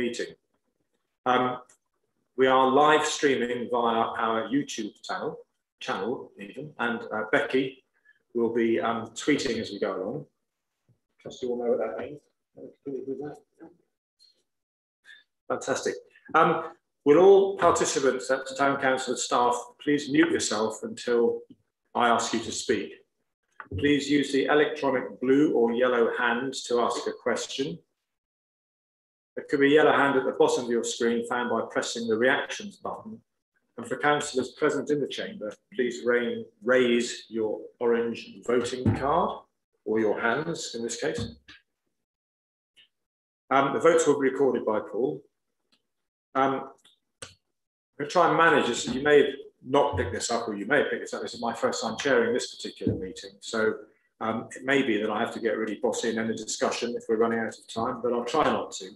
meeting. Um, we are live streaming via our YouTube channel, channel even, and uh, Becky will be um, tweeting as we go along. Trust you all know what that means. Fantastic. Um, will all participants at Town Council staff please mute yourself until I ask you to speak. Please use the electronic blue or yellow hand to ask a question. There could be yellow hand at the bottom of your screen found by pressing the reactions button. And for councillors present in the chamber, please raise your orange voting card or your hands in this case. Um, the votes will be recorded by Paul. Um, I'm going to try and manage this. You may have not picked this up, or you may have picked this up. This is my first time chairing this particular meeting. So um, it may be that I have to get really bossy in any discussion if we're running out of time, but I'll try not to.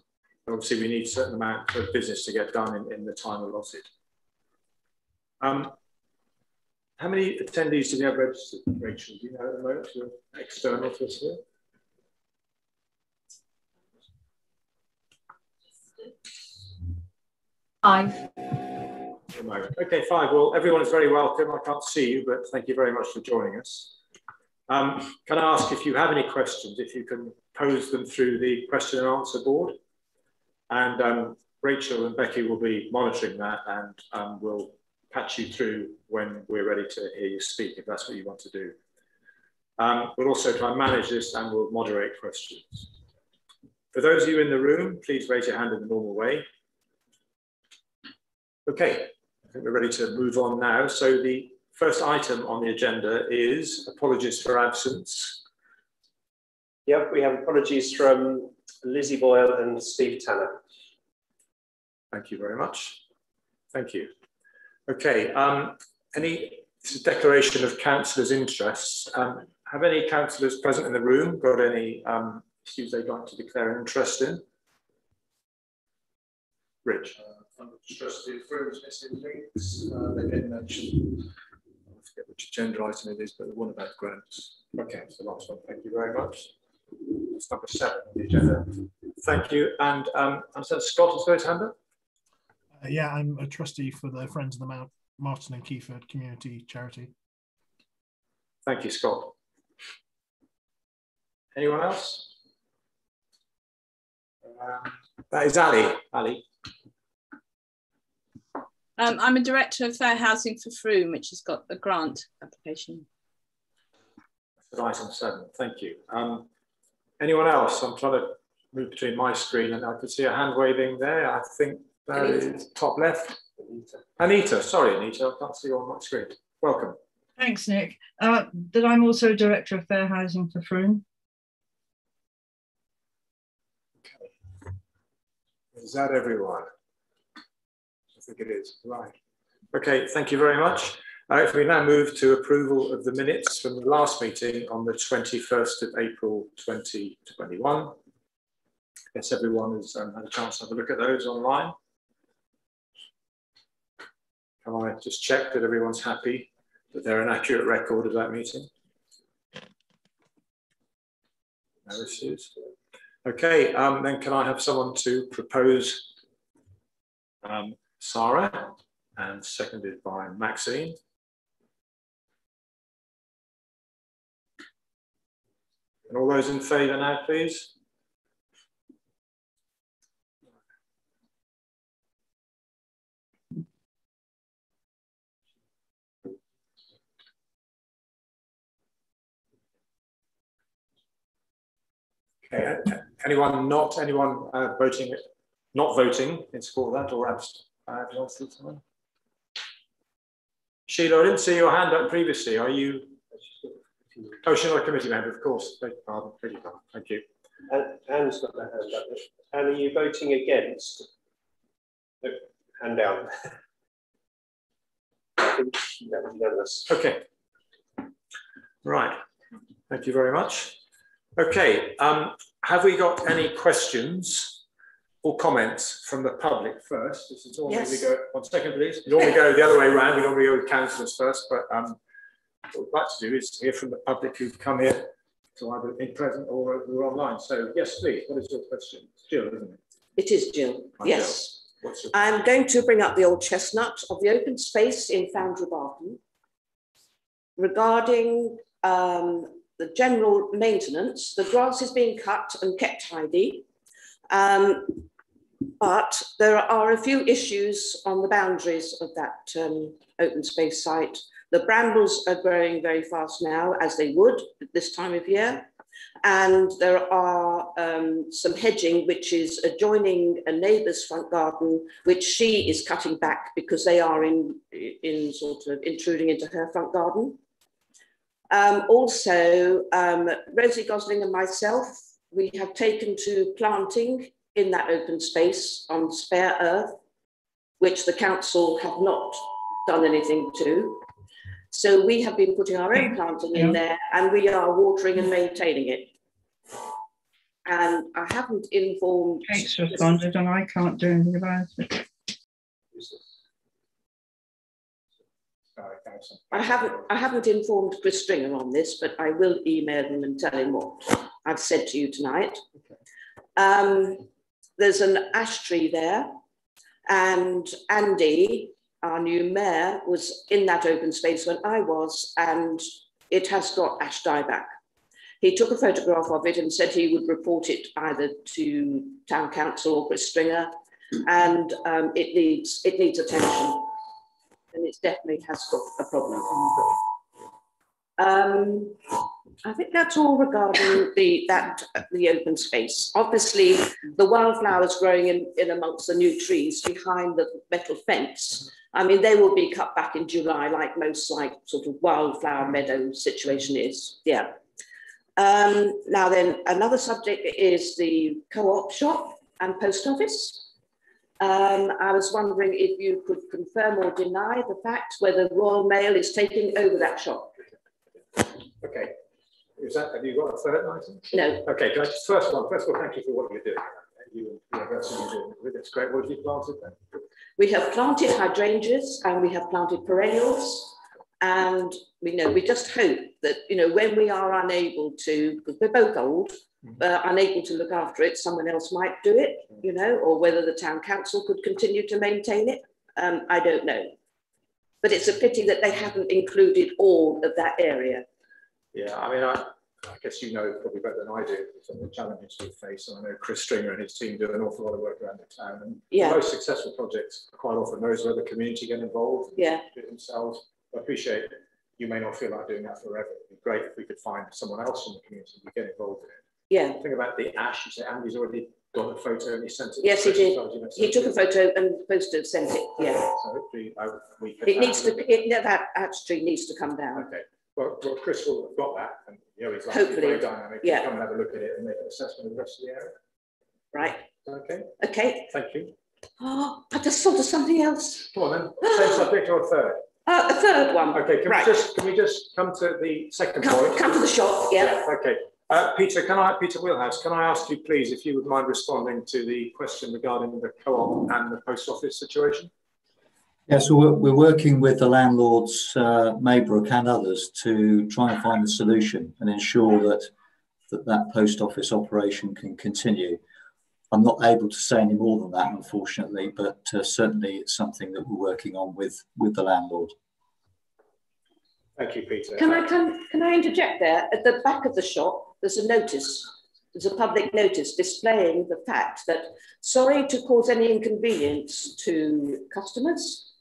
Obviously, we need a certain amount of business to get done in, in the time allotted. Um, how many attendees do we have registered, Rachel? Do you know at the moment? You're external to us here? Five. Okay, five. Well, everyone is very welcome. I can't see you, but thank you very much for joining us. Um, can I ask if you have any questions, if you can pose them through the question and answer board? And um, Rachel and Becky will be monitoring that and um, will patch you through when we're ready to hear you speak, if that's what you want to do. Um, we'll also try and manage this and we'll moderate questions. For those of you in the room, please raise your hand in the normal way. Okay, I think we're ready to move on now. So the first item on the agenda is apologies for absence. Yep, we have apologies from Lizzie Boyle and Steve Tanner. Thank you very much. Thank you. Okay, um, any declaration of councillors' interests. Um, have any councillors present in the room got any um, issues they'd like to declare interest in? Rich. Uh, trustee Frome's missing links. Uh, they didn't mention, I forget which agenda item it is, but the one about grants. Okay, that's the last one. Thank you very much. That's number seven on the agenda. Thank you. And um, understand Scott is first hander. Uh, yeah, I'm a trustee for the Friends of the Mount Martin and Keyford Community Charity. Thank you, Scott. Anyone else? Um, that is Ali. Ali. Um, I'm a director of Fair Housing for Frome, which has got a grant application. Item seven, thank you. Um, anyone else? I'm trying to move between my screen and I can see a hand waving there. I think that Anita. is top left. Anita. Anita, sorry, Anita, I can't see you on my screen. Welcome. Thanks, Nick. Uh, that I'm also Director of Fair Housing for Frome. Okay. Is that everyone? I think it is, right. Okay, thank you very much. Uh, if we now move to approval of the minutes from the last meeting on the 21st of April 2021. Yes, everyone has um, had a chance to have a look at those online. Can I just check that everyone's happy that they're an accurate record of that meeting? No issues. Okay, um, then can I have someone to propose um, Sarah and seconded by Maxine? And all those in favour now, please? Okay. Anyone not anyone uh, voting, not voting in support of that or abst? Uh. Sheila, I didn't see your hand up previously. Are you? Oh, she's not a committee member, of course. Beg pardon. Beg pardon. Thank you. Anne's got that hand up. Anne, are you voting against? No, hand down. Okay. Right. Thank you very much. Okay, um, have we got any questions or comments from the public first? This is normally yes. we go, one second please. We normally go the other way around, we normally go with councillors first, but um, what we'd like to do is hear from the public who've come here to either in present or online. So yes, please, what is your question? Jill, isn't it? It is Jill, Hi, yes. What's your, I'm going to bring up the old chestnut of the open space in Foundry Barton regarding um, the general maintenance. The grass is being cut and kept tidy, um, but there are a few issues on the boundaries of that um, open space site. The brambles are growing very fast now, as they would at this time of year. And there are um, some hedging which is adjoining a neighbour's front garden, which she is cutting back because they are in, in sort of intruding into her front garden. Um, also, um, Rosie Gosling and myself, we have taken to planting in that open space on spare earth, which the council have not done anything to. So we have been putting our own planting in there and we are watering and maintaining it. And I haven't informed. Kate's responded and I can't do anything about it. I haven't, I haven't informed Chris Stringer on this, but I will email him and tell him what I've said to you tonight. Um, there's an ash tree there and Andy, our new mayor, was in that open space when I was and it has got ash dieback. He took a photograph of it and said he would report it either to town council or Chris Stringer and um, it needs, it needs attention and it definitely has got a problem. Um, I think that's all regarding the that the open space. Obviously, the wildflowers growing in, in amongst the new trees behind the metal fence. I mean, they will be cut back in July, like most like sort of wildflower meadow situation is. Yeah. Um, now then, another subject is the co-op shop and post office. Um, I was wondering if you could confirm or deny the fact whether Royal Mail is taking over that shop. Okay. Is that, have you got a third item? No, Okay, can I just, first one, first of all, thank you for what you're doing. You, yeah, that's you're doing. It's great. What have you planted then? we have planted hydrangeas and we have planted perennials. And we know, we just hope that, you know, when we are unable to, because we're both old, uh, unable to look after it, someone else might do it, you know, or whether the town council could continue to maintain it. Um, I don't know. But it's a pity that they haven't included all of that area. Yeah, I mean, I, I guess you know probably better than I do some of the challenges we face. And I know Chris Stringer and his team do an awful lot of work around the town. And Yeah. the most successful projects quite often those where the community get involved. and Yeah. Do it themselves. I appreciate you may not feel like doing that forever. It'd be great if we could find someone else in the community to get involved in it. Yeah, The thing about the ash, you say Andy's already got a photo and he sent it. Yes, he did. Chris, you know, he took a photo and posted have sent it, yeah. So hopefully I, we. It needs to, it, that ash tree needs to come down. Okay, well, well, Chris will have got that, and, he's like, Hopefully, very dynamic, yeah. come and have a look at it and make an assessment of the rest of the area. Right, Okay, okay. thank you. Oh, I just thought of something else. Come on then, same subject or a third? Uh, a third one. Okay, can we just, can we just come to the second Come, point? come to the shop, yeah. Okay, uh, Peter, can I, Peter Wheelhouse, can I ask you please if you would mind responding to the question regarding the co-op and the post office situation? Yes, so we're, we're working with the landlords, uh, Maybrook and others to try and find a solution and ensure that, that that post office operation can continue. I'm not able to say any more than that, unfortunately, but uh, certainly it's something that we're working on with, with the landlord. Thank you, Peter. Can I, can, can I interject there? At the back of the shop, there's a notice. There's a public notice displaying the fact that, sorry to cause any inconvenience to customers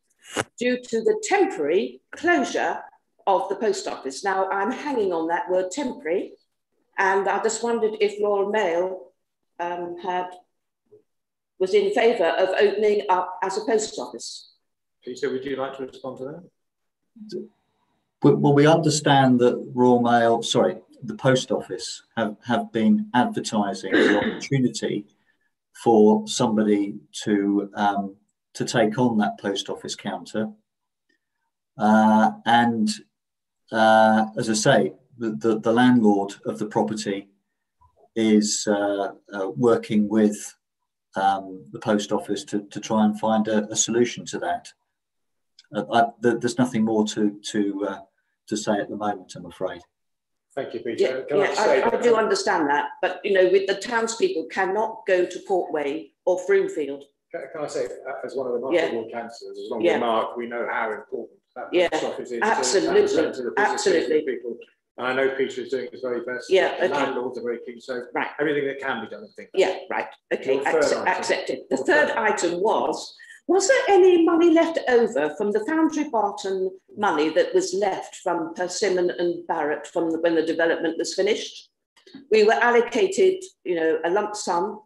due to the temporary closure of the post office. Now, I'm hanging on that word temporary, and I just wondered if Royal Mail um, had was in favour of opening up as a post office. Peter, would you like to respond to that? Well, well, we understand that Royal Mail, sorry, the post office have, have been advertising the opportunity for somebody to um, to take on that post office counter. Uh, and uh, as I say, the, the, the landlord of the property is uh, uh, working with um, the post office to, to try and find a, a solution to that. Uh, I, there- there's nothing more to to uh, to say at the moment, I'm afraid. Thank you, Yeah, Peter. Can yeah, I say I, I do understand that, but you know, with the townspeople cannot go to Portway or Fromefield. Can, can I say, uh, as one of the Yeah. market ward councillors, as long Yeah. as Mark, we know how important that Yeah, office is. to the absolutely, town centre, the absolutely. People. And I know Peter is doing his very best. Yeah, The okay. Landlords are very keen, so Right. everything that can be done, I think. Yeah, right, okay, accept- accepted. The Your third third. item was, was there any money left over from the Foundry Barton money that was left from Persimmon and Barrett from the- when the development was finished? We were allocated, you know, a lump sum,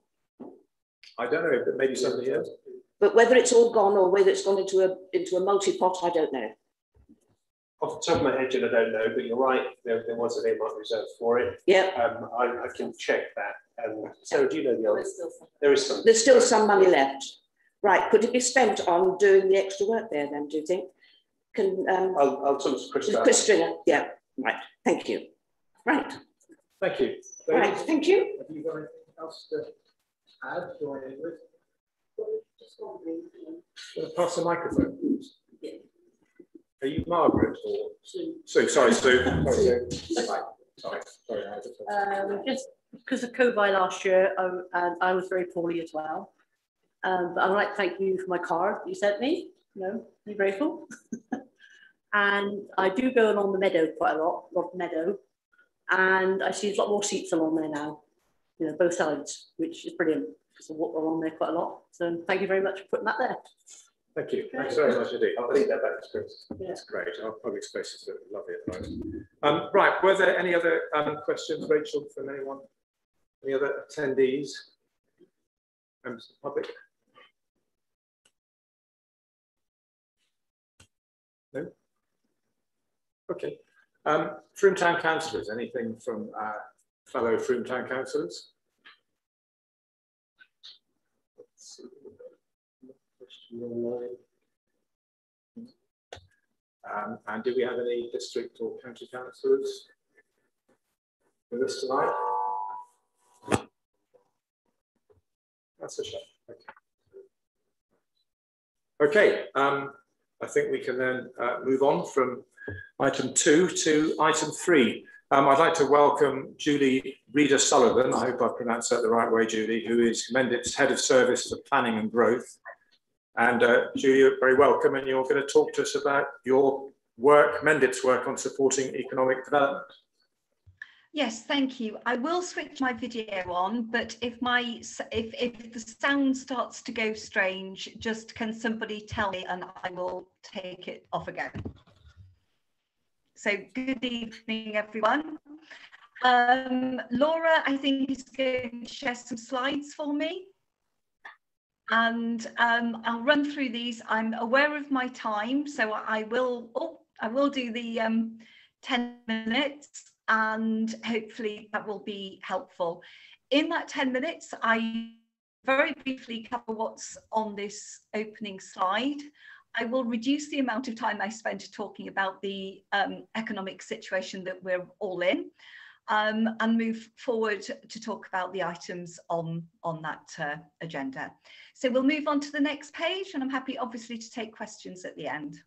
I don't know, but maybe somebody else. but whether it's all gone or whether it's gone into a, into a multi-pot, I don't know. Off the top of my head, Jill, I don't know, but you're right, there, there was an earmark reserved for it. Yeah, Um, I, I can check that. And so do you know the answer? There is some. there's still some money left. Right, could it be spent on doing the extra work there then, do you think? Can, um, I'll, I'll talk to Chris about Chris that. Stringer, yeah, right, thank you. Right, Thank you. right, Ladies, thank you. Have you got anything else to add, join in with? Want to pass the microphone? Are you Margaret or Sue? Sue, sorry, Sue. Sorry, Sue. Sorry, sorry. Just- Um, just because of COVID last year, I, and I was very poorly as well. Um, but I'd like to thank you for my card you sent me. You know, be grateful. and I do go along the meadow quite a lot, Rock Meadow, and I see a lot more seats along there now. You know, both sides, which is brilliant. Because I walk along there quite a lot. So thank you very much for putting that there. Thank you. Thanks very much indeed. I'll leave that back to Chris. That's great. Our public spaces are lovely at the moment. Um, right, were there any other um, questions, Rachel, from anyone? Any other attendees? Members of the public? No? Okay. Um, Frome Town councillors, anything from uh, fellow Frome Town councillors? Um, and do we have any district or county councillors with us tonight? That's a shame. Okay, okay um, I think we can then uh, move on from item two to item three. Um, I'd like to welcome Julie Reader Sullivan, I hope I've pronounced that the right way, Julie, who is Mendip's Head of Service for Planning and Growth. And uh, Julie, very welcome, and you're going to talk to us about your work, Mendip's work on supporting economic development. Yes, thank you. I will switch my video on, but if my if if the sound starts to go strange, just can somebody tell me and I will take it off again. So good evening, everyone. Um, Laura, I think is going to share some slides for me. And um, I'll run through these. I'm aware of my time, so I will, oh, I will do the um, 10 minutes and hopefully that will be helpful. In that 10 minutes, I very briefly cover what's on this opening slide. I will reduce the amount of time I spend talking about the um, economic situation that we're all in um, and move forward to talk about the items on, on that uh, agenda. So we'll move on to the next page and I'm happy obviously to take questions at the end.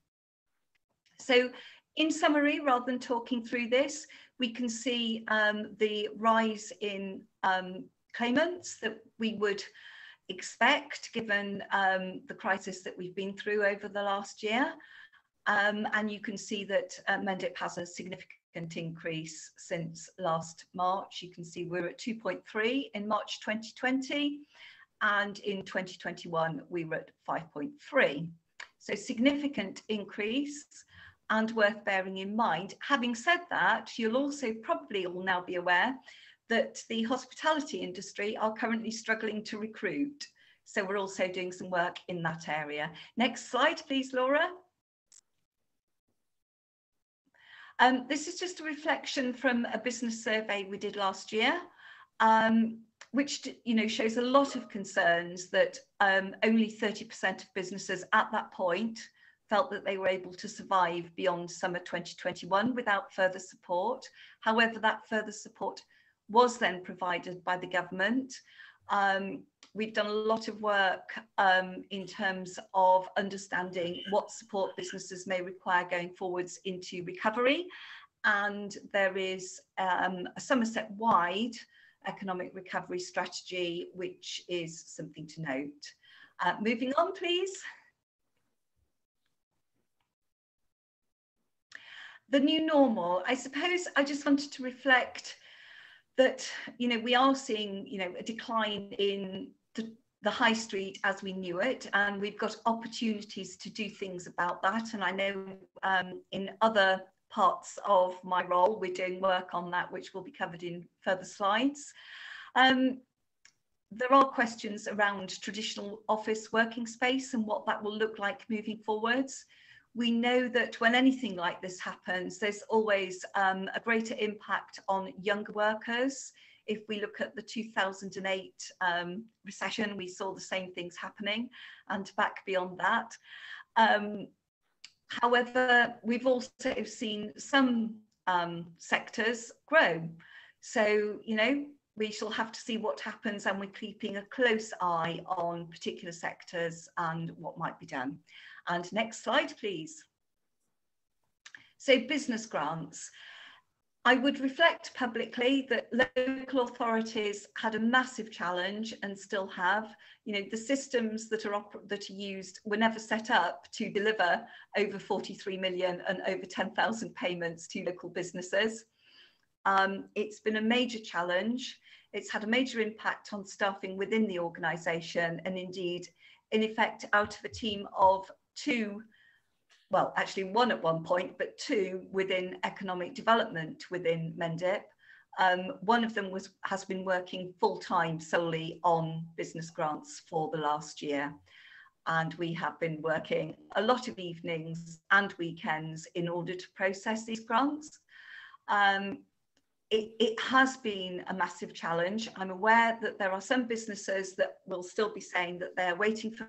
So in summary, rather than talking through this, we can see um, the rise in um, claimants that we would expect given um, the crisis that we've been through over the last year. Um, and you can see that uh, Mendip has a significant increase since last March. You can see we're at 2.3 in March 2020 and in 2021 we were at 5.3. So significant increase and worth bearing in mind. Having said that, you'll also probably all now be aware that the hospitality industry are currently struggling to recruit. So we're also doing some work in that area. Next slide, please, Laura. Um, this is just a reflection from a business survey we did last year, um, which you know shows a lot of concerns that um, only 30% of businesses at that point felt that they were able to survive beyond summer 2021 without further support. However, that further support was then provided by the government. Um, we've done a lot of work um, in terms of understanding what support businesses may require going forwards into recovery. and there is um, a Somerset-wide economic recovery strategy, which is something to note. Uh, moving on, please. The new normal, I suppose I just wanted to reflect that, you know, we are seeing, you know, a decline in the, the high street as we knew it, and we've got opportunities to do things about that. And I know um, in other parts of my role. We're doing work on that, which will be covered in further slides. Um, there are questions around traditional office working space and what that will look like moving forwards. We know that when anything like this happens, there's always um, a greater impact on younger workers. If we look at the 2008 um, recession, we saw the same things happening and back beyond that. Um, However, we've also seen some um, sectors grow. So, you know, we shall have to see what happens and we're keeping a close eye on particular sectors and what might be done. And next slide, please. So business grants. I would reflect publicly that local authorities had a massive challenge and still have. You know, the systems that are that are used were never set up to deliver over 43 million and over 10,000 payments to local businesses. Um, it's been a major challenge. It's had a major impact on staffing within the organisation and indeed, in effect, out of a team of two well, actually one at one point, but two within economic development within Mendip. Um, one of them was has been working full time solely on business grants for the last year. And we have been working a lot of evenings and weekends in order to process these grants. Um, it, it, has been a massive challenge. I'm aware that there are some businesses that will still be saying that they're waiting for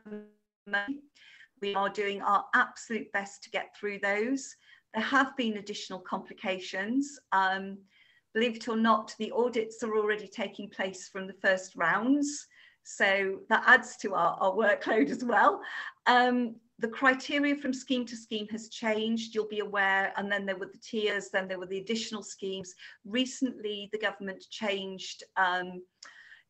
money. We are doing our absolute best to get through those. There have been additional complications. Um, believe it or not, the audits are already taking place from the first rounds. So that adds to our, our workload as well. Um, the criteria from scheme to scheme has changed, you'll be aware, and then there were the tiers, then there were the additional schemes. Recently, the government changed um,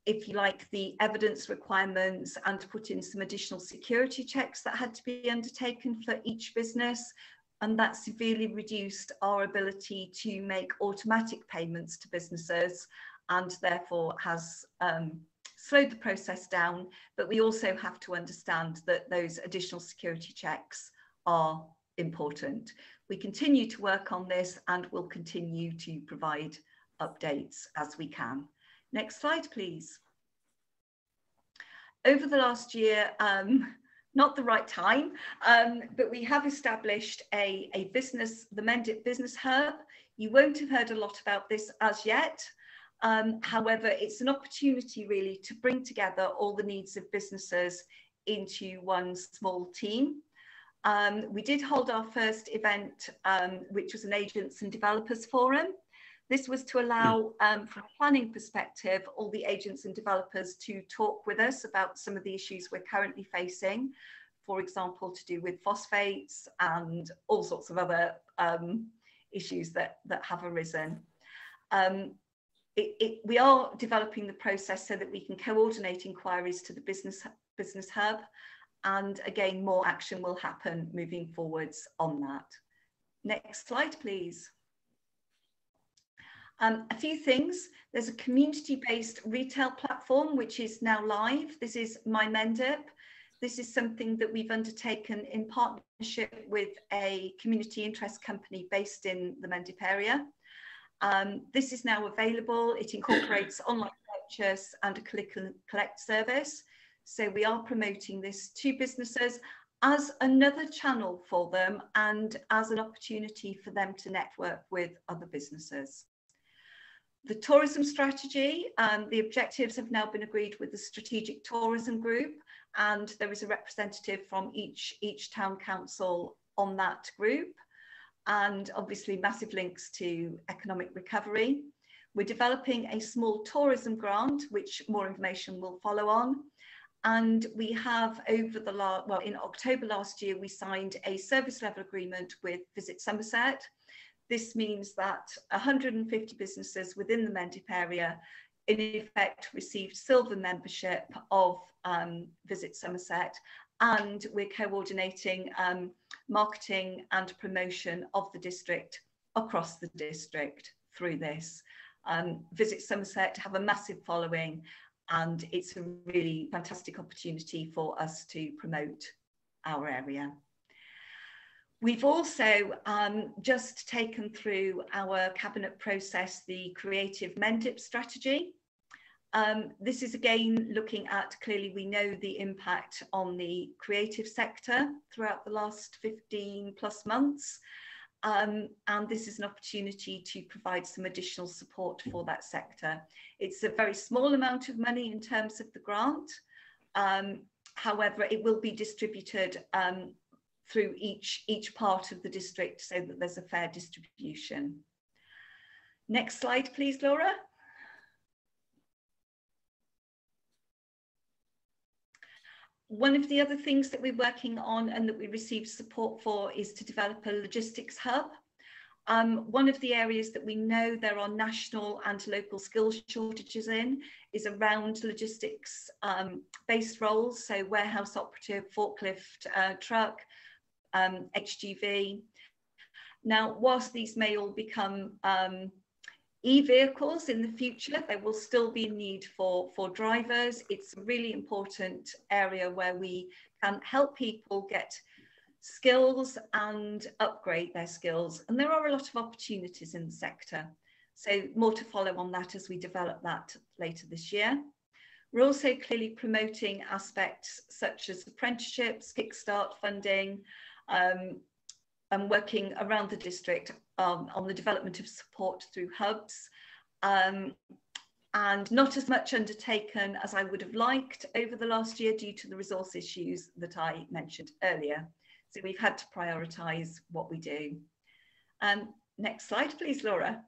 if you like, the evidence requirements and put in some additional security checks that had to be undertaken for each business. And that severely reduced our ability to make automatic payments to businesses and therefore has um, slowed the process down. But we also have to understand that those additional security checks are important. We continue to work on this and will continue to provide updates as we can. Next slide, please. Over the last year, um, not the right time, um, but we have established a, a business, the Mendip Business Hub. You won't have heard a lot about this as yet. Um, however, it's an opportunity really to bring together all the needs of businesses into one small team. Um, we did hold our first event, um, which was an agents and developers forum. This was to allow, um, from a planning perspective, all the agents and developers to talk with us about some of the issues we're currently facing, for example, to do with phosphates and all sorts of other um, issues that, that have arisen. Um, it, it, we are developing the process so that we can coordinate inquiries to the business, business hub and again, more action will happen moving forwards on that. Next slide, please. Um, a few things. There's a community-based retail platform which is now live. This is My Mendip. This is something that we've undertaken in partnership with a community interest company based in the Mendip area. Um, this is now available. It incorporates online purchase and a click and collect service. So we are promoting this to businesses as another channel for them and as an opportunity for them to network with other businesses. The tourism strategy, um, the objectives have now been agreed with the strategic tourism group and there is a representative from each, each town council on that group and obviously massive links to economic recovery. We're developing a small tourism grant, which more information will follow on. And we have over the last, well, in October last year, we signed a service level agreement with Visit Somerset, this means that 150 businesses within the Mendip area in effect received silver membership of um, Visit Somerset and we're coordinating um, marketing and promotion of the district across the district through this. Um, Visit Somerset have a massive following and it's a really fantastic opportunity for us to promote our area. We've also um, just taken through our cabinet process the creative Mendip strategy. Um, this is again looking at clearly we know the impact on the creative sector throughout the last 15 plus months. Um, and this is an opportunity to provide some additional support for that sector. It's a very small amount of money in terms of the grant. Um, however, it will be distributed um, through each, each part of the district so that there's a fair distribution. Next slide, please, Laura. One of the other things that we're working on and that we received support for is to develop a logistics hub. Um, one of the areas that we know there are national and local skills shortages in is around logistics um, based roles, so warehouse operative, forklift uh, truck, um, HGV. Now, whilst these may all become um, e-vehicles in the future, there will still be a need for, for drivers. It's a really important area where we can help people get skills and upgrade their skills. And there are a lot of opportunities in the sector. So more to follow on that as we develop that later this year. We're also clearly promoting aspects such as apprenticeships, kickstart funding, um, and working around the district um, on the development of support through hubs. Um, and not as much undertaken as I would have liked over the last year due to the resource issues that I mentioned earlier. So we've had to prioritise what we do. Um, next slide, please, Laura.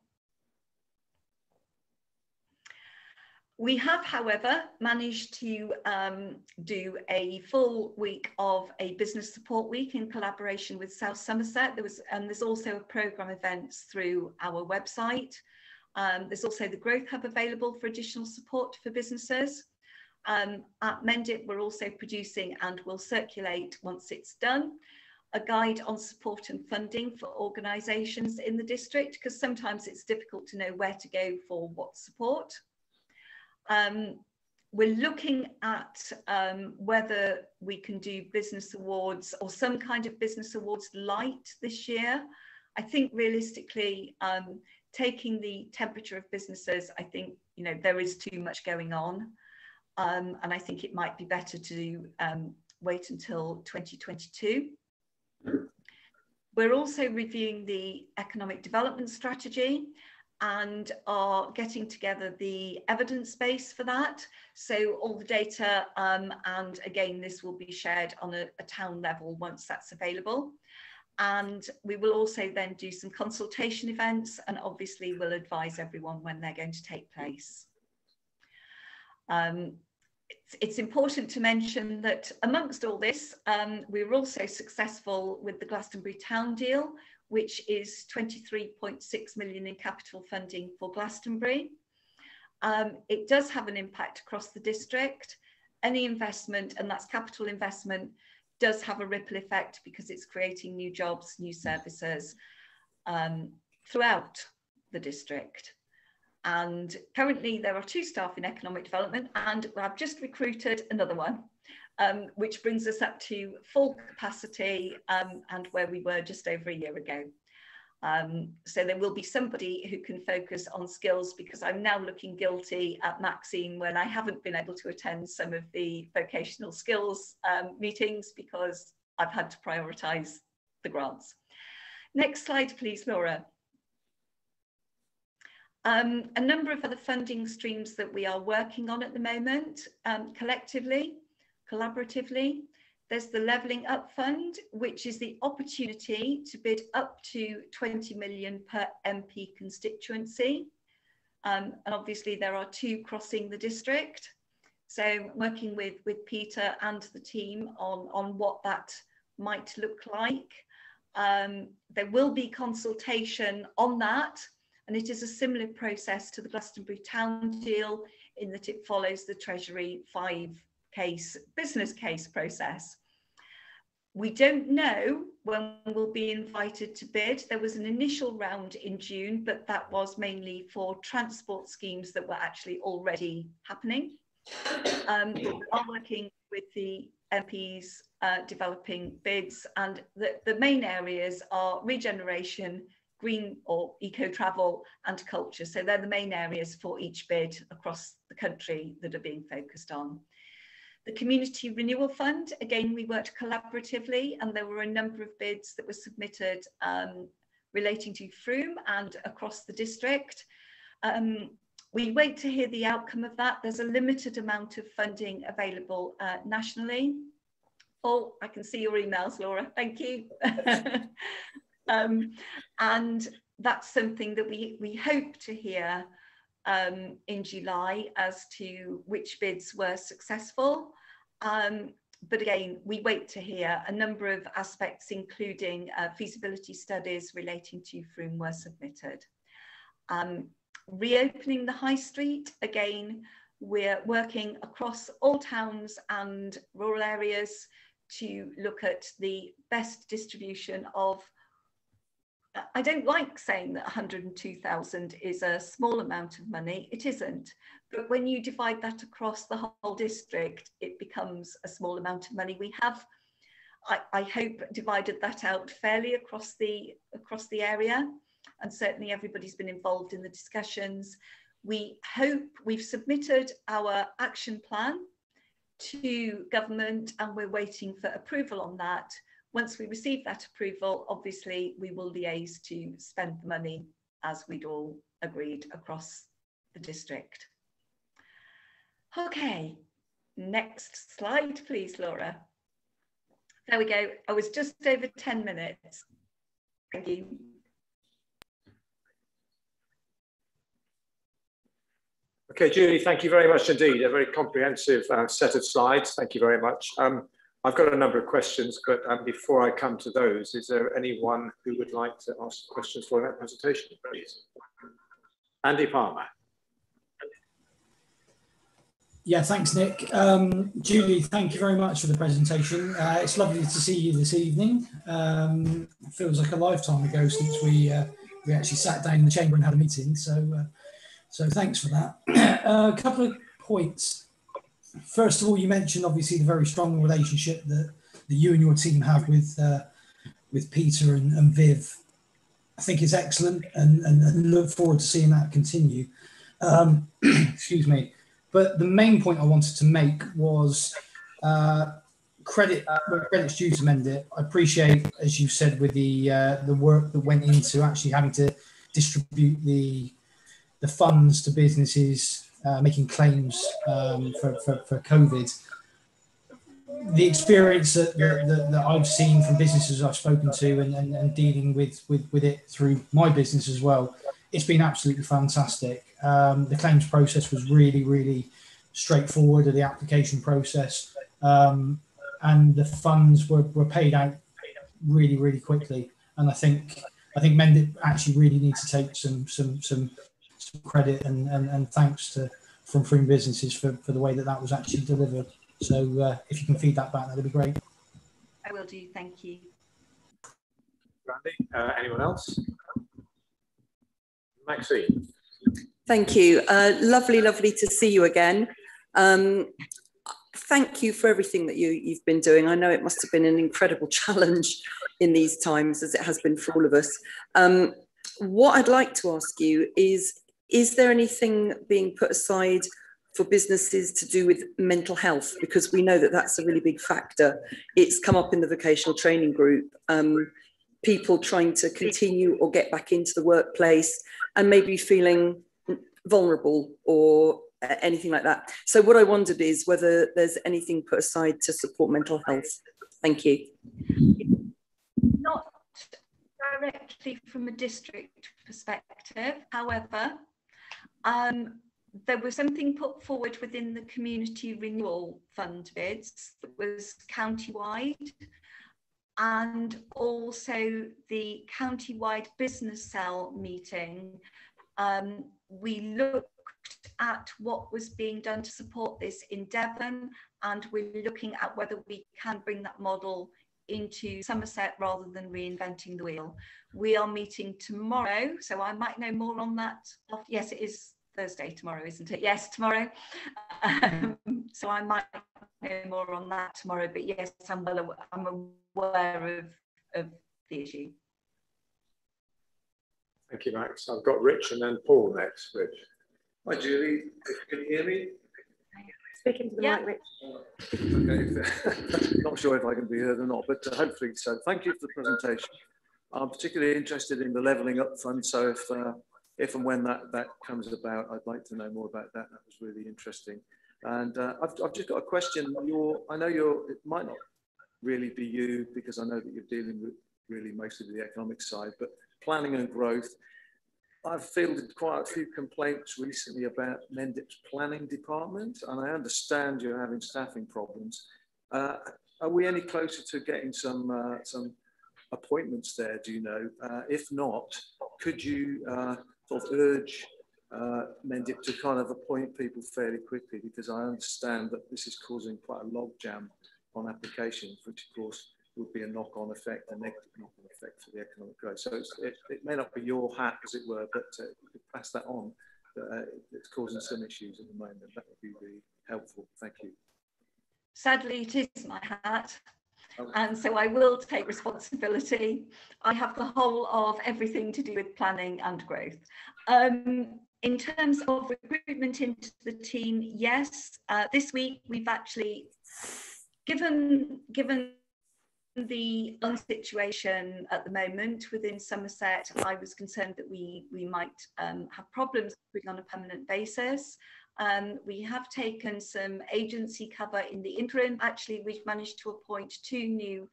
We have, however, managed to um, do a full week of a business support week in collaboration with South Somerset. There was, and there's also a programme events through our website. Um, there's also the Growth Hub available for additional support for businesses. Um, at Mendip, we're also producing and will circulate once it's done a guide on support and funding for organisations in the district because sometimes it's difficult to know where to go for what support. Um, we're looking at um, whether we can do business awards or some kind of business awards light this year. I think realistically, um, taking the temperature of businesses, I think you know there is too much going on, um, and I think it might be better to um, wait until 2022. We're also reviewing the economic development strategy and are getting together the evidence base for that. So all the data, um, and again, this will be shared on a, a town level once that's available. And we will also then do some consultation events and obviously we'll advise everyone when they're going to take place. Um, it's, important to mention that amongst all this, um, we were also successful with the Glastonbury Town deal, which is 23.6 million in capital funding for Glastonbury. Um, it does have an impact across the district. Any investment, and that's capital investment, does have a ripple effect because it's creating new jobs, new services um, throughout the district. And currently there are two staff in economic development and I've just recruited another one um, which brings us up to full capacity um, and where we were just over a year ago. Um, so there will be somebody who can focus on skills because I'm now looking guilty at Maxine when I haven't been able to attend some of the vocational skills um, meetings because I've had to prioritise the grants. Next slide, please, Laura. Um, a number of other funding streams that we are working on at the moment um, collectively collaboratively. There's the Levelling Up Fund, which is the opportunity to bid up to 20 million per MP constituency. Um, and obviously there are two crossing the district. So working with, with Peter and the team on, on what that might look like. Um, there will be consultation on that, and it is a similar process to the Glastonbury Town deal in that it follows the Treasury five case business case process. We don't know when we'll be invited to bid. There was an initial round in June, but that was mainly for transport schemes that were actually already happening. Um, we are working with the MPs uh, developing bids and the, the main areas are regeneration, green or eco travel and culture. So they're the main areas for each bid across the country that are being focused on. The Community Renewal Fund, again, we worked collaboratively and there were a number of bids that were submitted um, relating to Frome and across the district. Um, we wait to hear the outcome of that. There's a limited amount of funding available uh, nationally. Oh, I can see your emails, Laura. Thank you. um, and that's something that we, we hope to hear um, in July as to which bids were successful. Um, but again, we wait to hear a number of aspects, including uh, feasibility studies relating to Frome were submitted. Um, reopening the high street, again, we're working across all towns and rural areas to look at the best distribution of I don't like saying that 102,000 is a small amount of money. It isn't. But when you divide that across the whole district, it becomes a small amount of money. We have, I, I hope, divided that out fairly across the across the area. And certainly everybody's been involved in the discussions. We hope we've submitted our action plan to government and we're waiting for approval on that. Once we receive that approval, obviously we will liaise to spend the money as we'd all agreed across the district. Okay, next slide, please, Laura. There we go. I was just over 10 minutes. Thank you. Okay, Julie, thank you very much indeed. A very comprehensive uh, set of slides. Thank you very much. Um, I've got a number of questions, but um, before I come to those, is there anyone who would like to ask questions for that presentation, please? Andy Palmer. Yeah, thanks, Nick. Um, Julie, thank you very much for the presentation. Uh, it's lovely to see you this evening. Um, feels like a lifetime ago since we uh, we actually sat down in the chamber and had a meeting. So, uh, so thanks for that. Uh, a couple of points. First of all, you mentioned obviously the very strong relationship that, that you and your team have with uh, with Peter and, and Viv. I think it's excellent, and, and, and look forward to seeing that continue. Um, excuse me. But the main point I wanted to make was uh, credit where credit's due to Mendip. I appreciate, as you said, with the uh, the work that went into actually having to distribute the the funds to businesses uh, making claims um, for, for, for COVID. The experience that, that, that, I've seen from businesses I've spoken to and, and, and dealing with, with, with it through my business as well, it's been absolutely fantastic. Um, the claims process was really, really straightforward the application process. Um, and the funds were, were paid out really, really quickly. And I think I think Mendip actually really need to take some some some some credit and, and, and thanks to from Frome Businesses for, for the way that that was actually delivered. So uh, if you can feed that back, that'd be great. I will do. Thank you. Randy, uh, anyone else? Maxine. Thank you. Uh, lovely, lovely to see you again. Um, thank you for everything that you, you've been doing. I know it must have been an incredible challenge in these times, as it has been for all of us. Um, what I'd like to ask you is is there anything being put aside for businesses to do with mental health? Because we know that that's a really big factor. It's come up in the vocational training group. Um, people trying to continue or get back into the workplace and maybe feeling vulnerable or anything like that. So what I wondered is whether there's anything put aside to support mental health. Thank you. Not directly from a district perspective. However, um, there was something put forward within the Community Renewal Fund bids that was county-wide. and also the county-wide business cell meeting, um, we looked at what was being done to support this in Devon, and we're looking at whether we can bring that model into Somerset rather than reinventing the wheel. We are meeting tomorrow, so I might know more on that. Yes, it is Thursday tomorrow, isn't it? Yes, tomorrow. Um, so I might know more on that tomorrow, but yes, I'm well aware, I'm aware of, of the issue. Thank you, Max. I've got Rich and then Paul next. Rich. Hi, Julie. Can you hear me? Speaking to the yeah. mic, Rich. Okay. not sure if I can be heard or not, but uh, hopefully so. Thank you for the presentation. I'm particularly interested in the levelling up fund. So if uh, if and when that that comes about, I'd like to know more about that. That was really interesting. And uh, I've, I've just got a question. You're, I know you're, it might not really be you because I know that you're dealing with really mostly the economic side, but planning and growth. I've fielded quite a few complaints recently about Mendip's planning department, and I understand you're having staffing problems. Uh, are we any closer to getting some uh, some appointments there? Do you know? Uh, if not, could you uh, sort of urge uh, Mendip to kind of appoint people fairly quickly? Because I understand that this is causing quite a logjam on applications, which of course would be a knock-on effect, a negative knock-on effect for the economic growth. So it, it, may not be your hat, as it were, but uh, you could pass that on. Uh, it's causing some issues at the moment. That would be really helpful. Thank you. Sadly, it is my hat. And so I will take responsibility. I have the whole of everything to do with planning and growth. Um, in terms of recruitment into the team, yes, uh, this week we've actually given given the situation at the moment within Somerset, I was concerned that we we might um, have problems on a permanent basis. Um, we have taken some agency cover in the interim. Actually, we've managed to appoint two new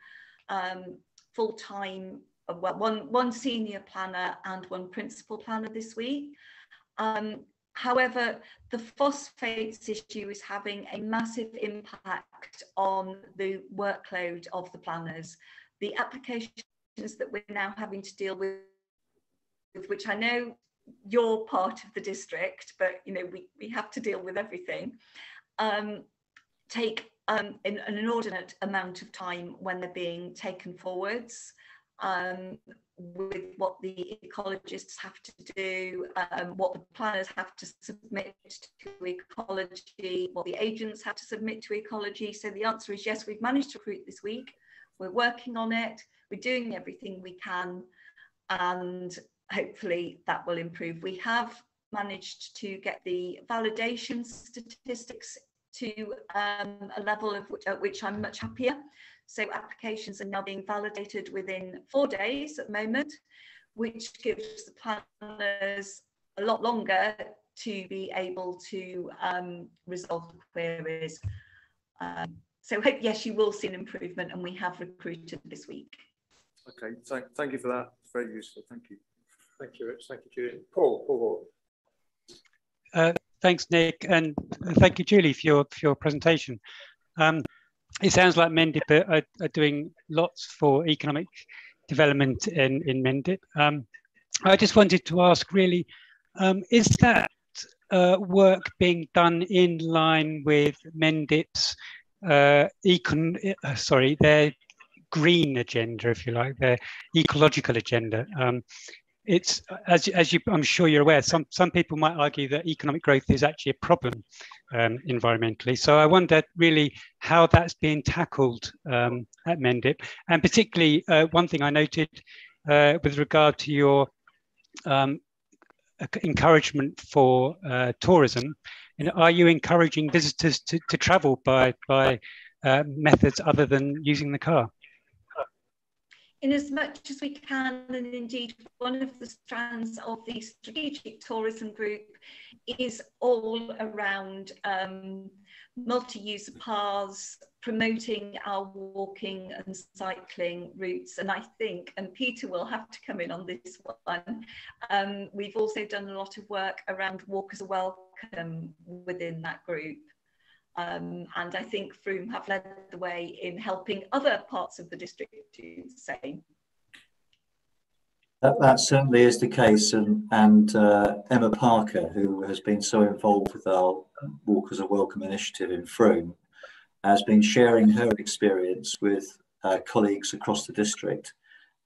um, full-time, uh, one, one senior planner and one principal planner this week. Um, However, the phosphates issue is having a massive impact on the workload of the planners. The applications that we're now having to deal with, which I know you're part of the district, but you know we, we have to deal with everything, um, take um, an, an inordinate amount of time when they're being taken forwards. Um, with what the ecologists have to do, um, what the planners have to submit to ecology, what the agents have to submit to ecology. So the answer is yes, we've managed to recruit this week. We're working on it. We're doing everything we can. And hopefully that will improve. We have managed to get the validation statistics to um, a level of which, at which I'm much happier. So applications are now being validated within four days at the moment, which gives the planners a lot longer to be able to um, resolve queries. Um, so hope, yes, you will see an improvement and we have recruited this week. Okay, thank, thank you for that. It's very useful. Thank you. Thank you, Rich. Thank you, Julian. Paul, Paul. Uh, thanks, Nick, and thank you, Julie, for your, for your presentation. Um, it sounds like Mendip are, are, doing lots for economic development in, in Mendip. Um, I just wanted to ask really, um, is that uh, work being done in line with Mendip's uh, econ, uh, sorry, their green agenda, if you like, their ecological agenda? Um, it's as, as you I'm sure you're aware, some some people might argue that economic growth is actually a problem um, environmentally. So I wonder really how that's being tackled um, at Mendip, and particularly uh, one thing I noted uh, with regard to your um, encouragement for uh, tourism. are you encouraging visitors to, to travel by by uh, methods other than using the car? In as much as we can, and indeed one of the strands of the strategic tourism group is all around um, multi-user paths, promoting our walking and cycling routes. And I think, and Peter will have to come in on this one, um, we've also done a lot of work around walkers welcome within that group. Um, and I think Frome have led the way in helping other parts of the district do the same. That, that certainly is the case, and, and uh, Emma Parker, who has been so involved with our Walkers a Welcome initiative in Frome, has been sharing her experience with uh, colleagues across the district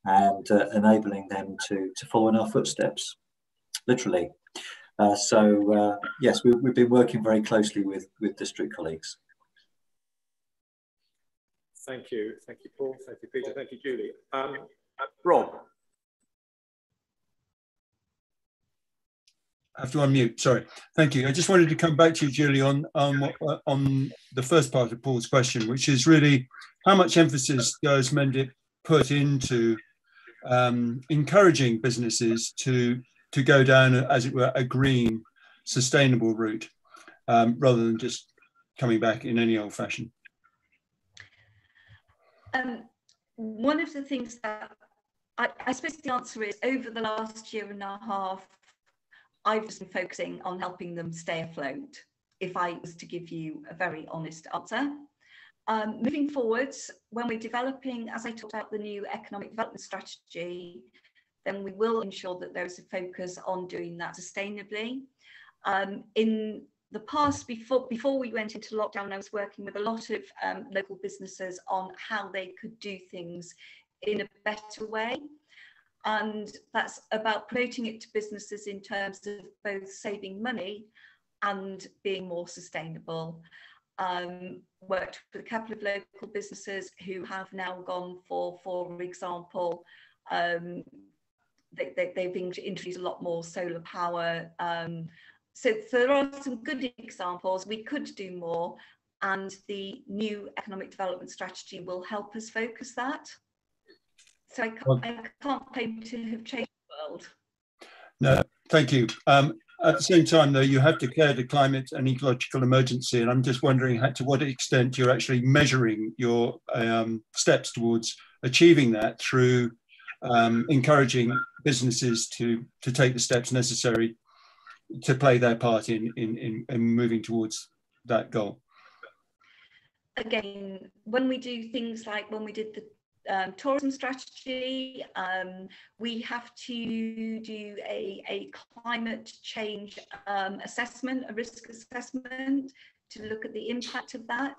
and uh, enabling them to, to follow in our footsteps, literally. Uh, so uh, yes, we, have been working very closely with, with district colleagues. Thank you. Thank you, Paul. Thank you, Peter. Thank you, Julie. Um, Rob. I have to unmute. Sorry. Thank you. I just wanted to come back to you, Julie, on on on the first part of Paul's question, which is really how much emphasis does Mendip put into um, encouraging businesses to to go down, as it were, a green, sustainable route, um, rather than just coming back in any old fashion? Um, one of the things that I, I suppose the answer is over the last year and a half, I've just been focusing on helping them stay afloat, if I was to give you a very honest answer. Um, moving forwards, when we're developing, as I talked about the new economic development strategy, then we will ensure that there is a focus on doing that sustainably. Um, in the past, before, before we went into lockdown, I was working with a lot of um, local businesses on how they could do things in a better way and that's about promoting it to businesses in terms of both saving money and being more sustainable. Um, worked with a couple of local businesses who have now gone for, for example, um, they, they, they've introduced a lot more solar power. Um, so, so there are some good examples. We could do more, and the new economic development strategy will help us focus that. So I can't, I can't claim to have changed the world. No, thank you. Um, at the same time, though, you have declared a climate and ecological emergency, and I'm just wondering how, to what extent you're actually measuring your um, steps towards achieving that through um, encouraging businesses to to take the steps necessary to play their part in in, in, in moving towards that goal. Again, when we do things like when we did the um, tourism strategy. Um, we have to do a, a climate change um, assessment, a risk assessment to look at the impact of that.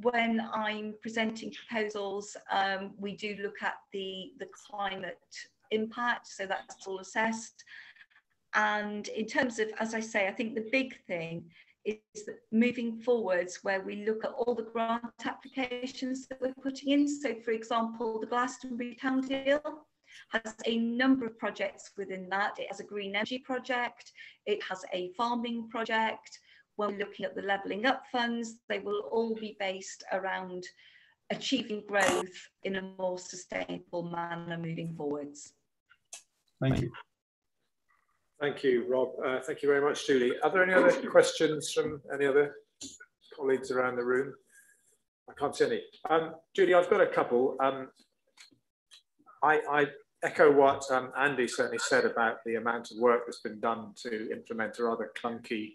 When I'm presenting proposals, um, we do look at the, the climate impact, so that's all assessed. And in terms of, as I say, I think the big thing is that moving forwards where we look at all the grant applications that we're putting in. So for example, the Glastonbury Town Deal has a number of projects within that. It has a green energy project, it has a farming project. When we're looking at the levelling up funds, they will all be based around achieving growth in a more sustainable manner moving forwards. Thank you. Thank you, Rob. Uh, thank you very much, Julie. Are there any other questions from any other colleagues around the room? I can't see any. Um, Julie, I've got a couple. Um, I, I, echo what um, Andy certainly said about the amount of work that's been done to implement a rather clunky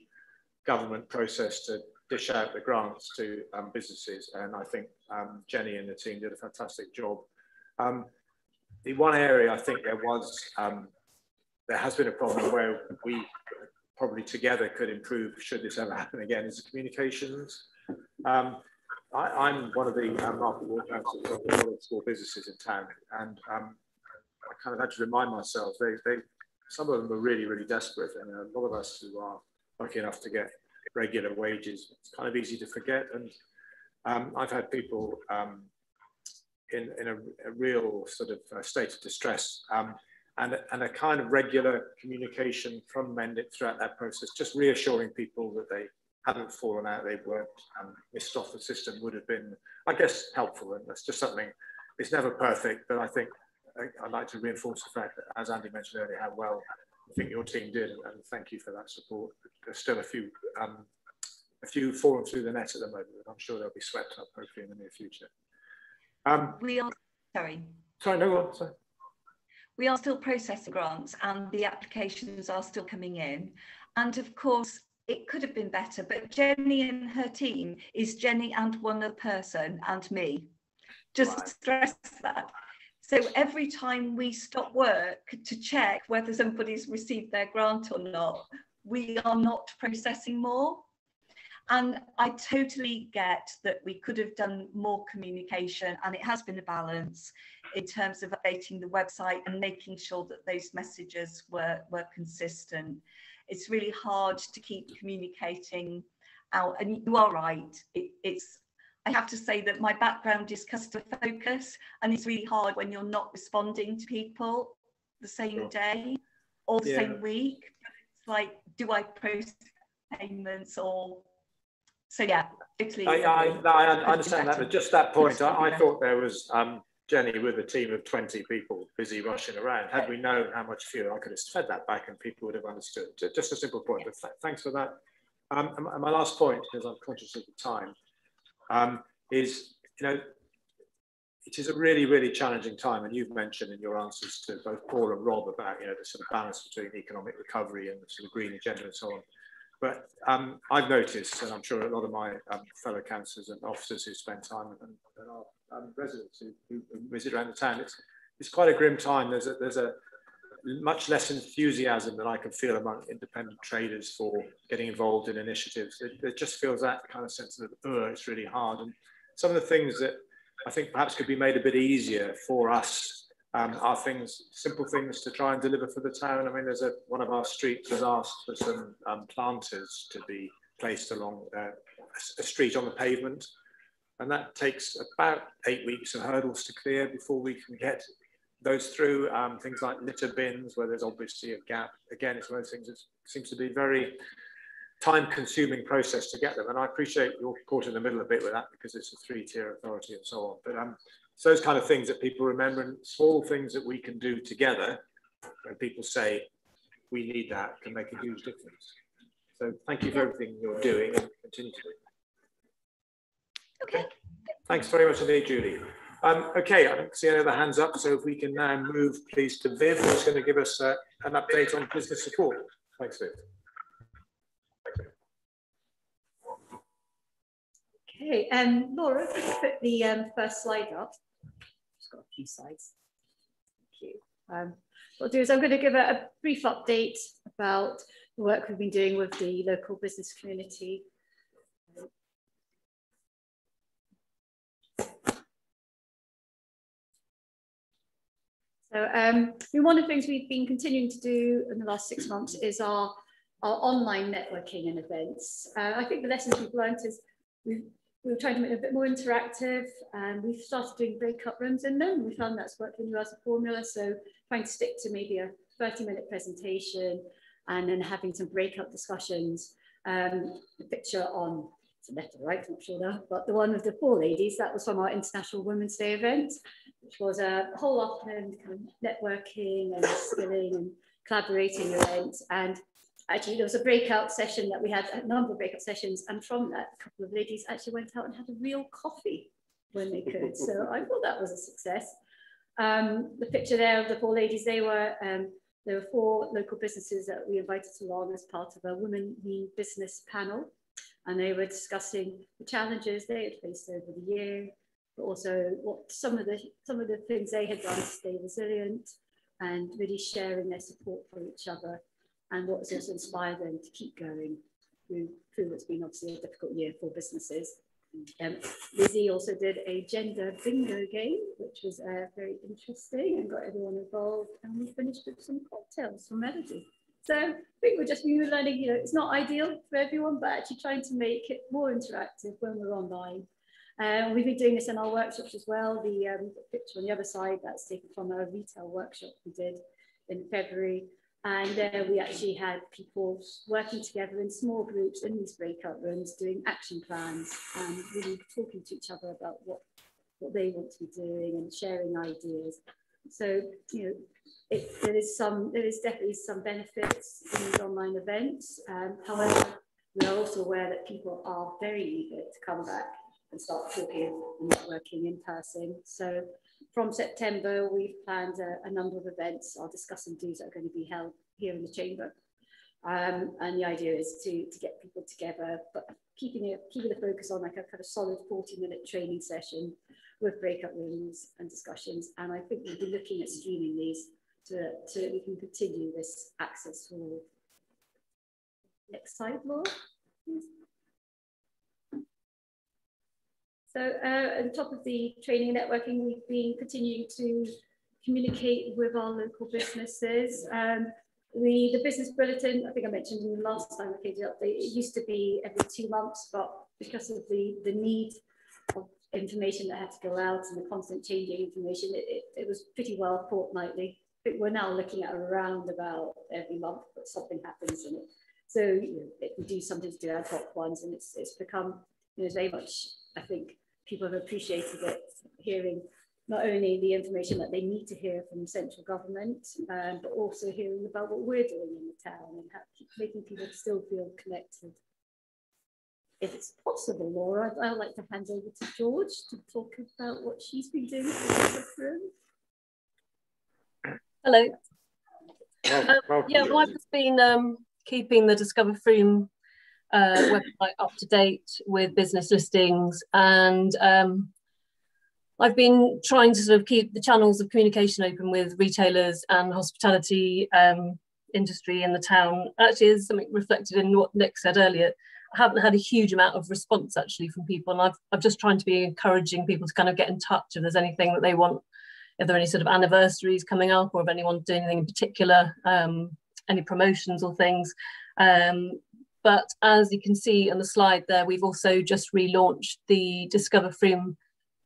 government process to dish out the grants to um, businesses. And I think um, Jenny and the team did a fantastic job. Um, the one area I think there was there has been a problem where we probably together could improve should this ever happen again is communications. Um, I, am one of the um, market councils of lot of small businesses in town, and um, I kind of had to remind myself they, they, some of them are really, really desperate, and a lot of us who are lucky enough to get regular wages, it's kind of easy to forget. And um, I've had people um, in, in a, a, real sort of uh, state of distress um, and, and a kind of regular communication from Mendip throughout that process, just reassuring people that they hadn't fallen out, they weren't missed off the system would have been, I guess, helpful. And that's just something, it's never perfect, but I think I'd like to reinforce the fact that, as Andy mentioned earlier, how well I think your team did, and thank you for that support. There's still a few, um, a few fallen through the net at the moment, and I'm sure they'll be swept up hopefully in the near future. Um, we are, sorry. Sorry, no, one. sorry we are still processing grants and the applications are still coming in. And of course, it could have been better, but Jenny and her team is Jenny and one other person and me. Just right. stress that. So every time we stop work to check whether somebody's received their grant or not, we are not processing more. And I totally get that we could have done more communication, and it has been a balance in terms of updating the website and making sure that those messages were, were consistent. It's really hard to keep communicating out, and you are right. It, it's I have to say that my background is customer focus, and it's really hard when you're not responding to people the same sure. day or the yeah. same week. It's like, do I process payments or so? Yeah, totally. I, I, I understand that, but just that point, I, I thought there was um, Jenny with a team of 20 people busy rushing around. Had we known how much fuel, I could have fed that back and people would have understood. Just a simple point, but th thanks for that. Um, and my last point, because I'm conscious of the time, um, is, you know, it is a really, really challenging time. And you've mentioned in your answers to both Paul and Rob about, you know, the sort of balance between economic recovery and the sort of green agenda and so on. But um, I've noticed, and I'm sure a lot of my um, fellow councillors and officers who spend time and, and our um, residents who, who, visit around the town, it's, it's quite a grim time. There's a, there's a much less enthusiasm than I can feel among independent traders for getting involved in initiatives. It, it just feels that kind of sense of, oh, it's really hard. And some of the things that I think perhaps could be made a bit easier for us um, are things, simple things to try and deliver for the town. I mean, there's a one of our streets has asked for some um, planters to be placed along uh, a street on the pavement. And that takes about eight weeks of hurdles to clear before we can get those through. Um, things like litter bins, where there's obviously a gap. Again, it's one of those things that seems to be very time consuming process to get them. And I appreciate you're caught in the middle a bit with that because it's a three tier authority and so on. But um, it's those kind of things that people remember and small things that we can do together when people say we need that can make a huge difference. So thank you for everything you're doing and continue to do. Okay. Thanks very much indeed, Julie. Um, okay, I don't see any other hands up, so if we can now move, please, to Viv, who's going to give us uh, an update on business support. Thanks, Viv. Okay, um, Laura, if you put the um, first slide up. Just got a few slides. Thank you. Um, what I'll do is I'm going to give a, a brief update about the work we've been doing with the local business community So um, one of the things we've been continuing to do in the last six months is our, our online networking and events. Uh, I think the lessons we've learned is we've, we are trying to make it a bit more interactive and we've started doing breakout rooms in them. We found that's worked really well as a formula. So trying to stick to maybe a 30 minute presentation and then having some breakout discussions. Um, the picture on the left or right, I'm not sure now, but the one of the four ladies, that was from our International Women's Day event which was a whole afternoon kind of networking and skilling and collaborating events. And actually there was a breakout session that we had a number of breakout sessions. And from that a couple of ladies actually went out and had a real coffee when they could. So I thought that was a success. Um, the picture there of the four ladies they were um, there were four local businesses that we invited along as part of a women lean business panel. And they were discussing the challenges they had faced over the year but also what some of the some of the things they had done to stay resilient and really sharing their support for each other and what has also inspired them to keep going through, through what's been obviously a difficult year for businesses. Um, Lizzie also did a gender bingo game, which was uh, very interesting and got everyone involved. And we finished with some cocktails from Melody. So I think we're just we were learning, you know, it's not ideal for everyone, but actually trying to make it more interactive when we're online uh, we've been doing this in our workshops as well. The, um, picture on the other side, that's taken from a retail workshop we did in February. And uh, we actually had people working together in small groups in these breakout rooms, doing action plans and really talking to each other about what, what they want to be doing and sharing ideas. So, you know, it, there is some, there is definitely some benefits in these online events. Um, however, we are also aware that people are very eager to come back and start talking and networking in person. So from September, we've planned a, a number of events. I'll discuss some do's that are going to be held here in the chamber. Um, and the idea is to, to get people together, but keeping it keeping the focus on like a kind of solid 40 minute training session with breakout rooms and discussions. And I think we'll be looking at streaming these to, to we can continue this access for all. next slide, Laura. So uh, on top of the training networking, we've been continuing to communicate with our local businesses. Um, we, the business bulletin, I think I mentioned in the last time I came to update, it used to be every two months, but because of the, the need of information that had to go out and the constant changing information, it, it, it was pretty well fortnightly. But we're now looking at around about every month, but something happens in it. So you know, it, we do sometimes do ad hoc ones, and it's it's become you know very much. I think people have appreciated it, hearing not only the information that they need to hear from central government, um, but also hearing about what we're doing in the town and how, making people still feel connected. If it's possible, Laura, I'd, I'd like to hand over to George to talk about what she's been doing for the room. Hello. um, yeah, well, I've just been um, keeping the Discover Frome uh, website up to date with business listings and um, I've been trying to sort of keep the channels of communication open with retailers and hospitality um, industry in the town. Actually, is something reflected in what Nick said earlier. I haven't had a huge amount of response actually from people, and I've, I'm just trying to be encouraging people to kind of get in touch if there's anything that they want, if there are any sort of anniversaries coming up, or if anyone's doing anything in particular, um, any promotions or things. Um, but as you can see on the slide there, we've also just relaunched the Discover Frome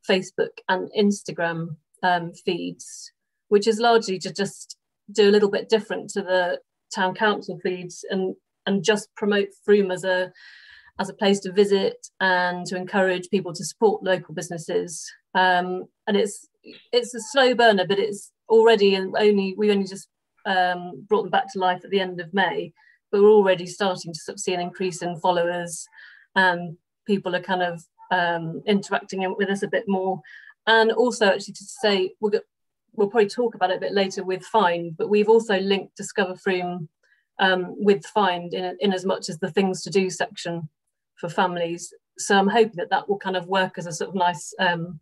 Facebook and Instagram um, feeds, which is largely to just do a little bit different to the town council feeds and and just promote Frome as a as a place to visit and to encourage people to support local businesses. Um, and it's it's a slow burner, but it's already and only we only just um, brought them back to life at the end of May, but we're already starting to see an increase in followers and people are kind of um, interacting with us a bit more. And also actually to say, we'll, we'll probably talk about it a bit later with Find, but we've also linked Discover Frome um, with Find in, in as much as the things to do section for families. So I'm hoping that that will kind of work as a sort of nice, um,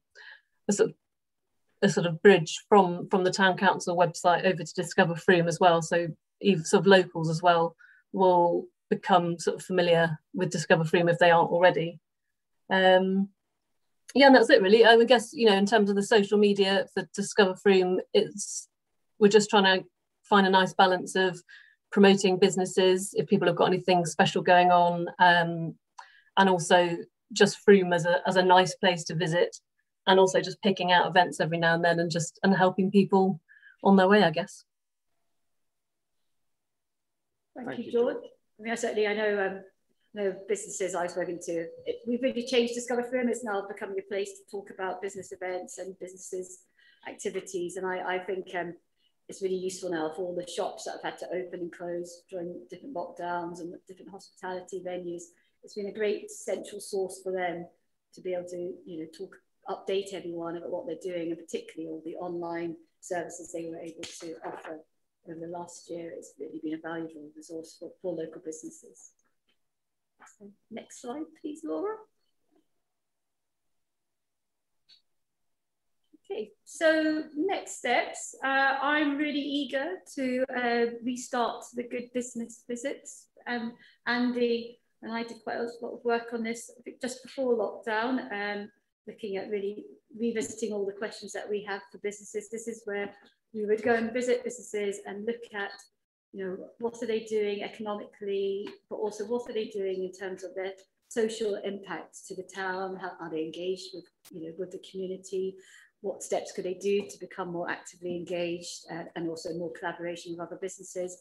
a sort of a sort of bridge from from the town council website over to Discover Frome as well. So even sort of locals as well will become sort of familiar with Discover Frome if they aren't already. Um, yeah, and that's it really. I would guess, you know, in terms of the social media for Discover Frome, it's we're just trying to find a nice balance of promoting businesses if people have got anything special going on, um, and also just Frome as a as a nice place to visit, and also just picking out events every now and then and just and helping people on their way, I guess. Thank, Thank you, George. I mean, I certainly I know um, know, businesses I've spoken to, it, we've really changed Discover Frome. It's now becoming a place to talk about business events and businesses activities. And I, I think um, it's really useful now for all the shops that have had to open and close during different lockdowns and different hospitality venues. It's been a great central source for them to be able to, you know, talk, update everyone about what they're doing and particularly all the online services they were able to offer over the last year. It's really been a valuable resource for, for local businesses. Next slide, please, Laura. Okay, so next steps. Uh, I'm really eager to uh, restart the Good Business Visits. Um, Andy and I did quite a lot of work on this just before lockdown, um, looking at really revisiting all the questions that we have for businesses. This is where we would go and visit businesses and look at you know, what are they doing economically, but also what are they doing in terms of their social impact to the town? How are they engaged with, you know, with the community? What steps could they do to become more actively engaged uh, and also more collaboration with other businesses?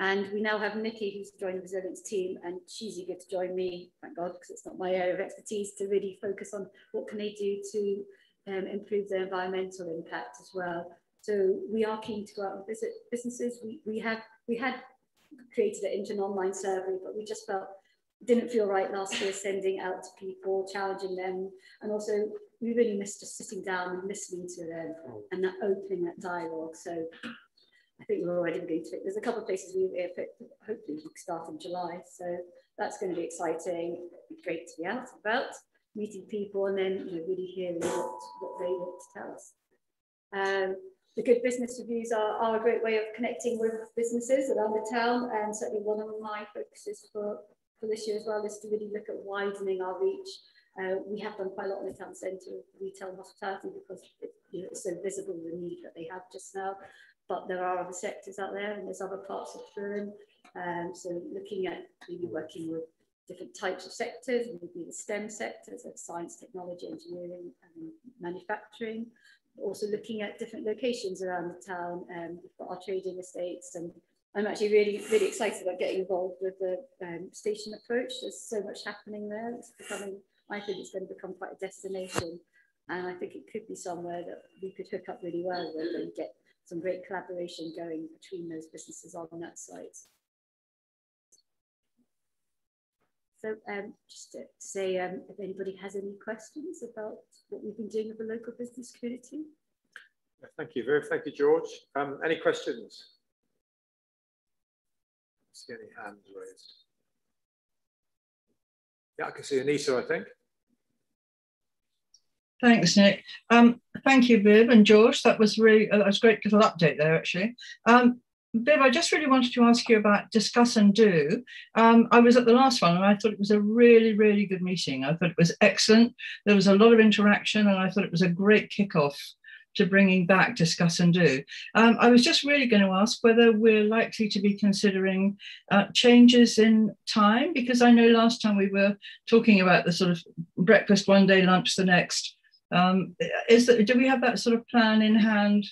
And we now have Nikki who's joined the resilience team and she's eager to join me, thank God, because it's not my area of expertise to really focus on what can they do to um, improve their environmental impact as well. So we are keen to go out and visit businesses. We, we have we had created it into an online survey, but we just felt didn't feel right last year sending out to people, challenging them, and also we really missed just sitting down and listening to them and that opening that dialogue. So I think we're already beginning to. There's a couple of places we hopefully we start in July, so that's going to be exciting. Great to be out and about meeting people and then you know, really hearing what, what they want to tell us. Um, the good business reviews are, are a great way of connecting with businesses around the town and certainly one of my focuses for, for this year as well is to really look at widening our reach. Uh, we have done quite a lot in the town centre, retail and hospitality because it, you know, it's so visible the need that they have just now. But there are other sectors out there and there's other parts of Durham. Um, so looking at maybe working with different types of sectors, maybe the STEM sectors of science, technology, engineering, and manufacturing. Also looking at different locations around the town. Um, we've got our trading estates and I'm actually really, really excited about getting involved with the um, station approach. There's so much happening there. It's becoming, I think it's going to become quite a destination. And I think it could be somewhere that we could hook up really well with and get some great collaboration going between those businesses on that site. So um, just to say, um, if anybody has any questions about what we've been doing with the local business community. Thank you, Viv. Thank you, George. Um, any questions? see any hands raised. Yeah, I can see Anita, I think. Thanks, Nick. Um, thank you, Viv and George. That was really uh, that was a great little update there, actually. Um, Viv, I just really wanted to ask you about discuss and do. Um, I was at the last one and I thought it was a really, really good meeting. I thought it was excellent. There was a lot of interaction and I thought it was a great kickoff to bringing back discuss and do. Um, I was just really going to ask whether we're likely to be considering uh, changes in time because I know last time we were talking about the sort of breakfast one day, lunch the next. Um, is that, do we have that sort of plan in hand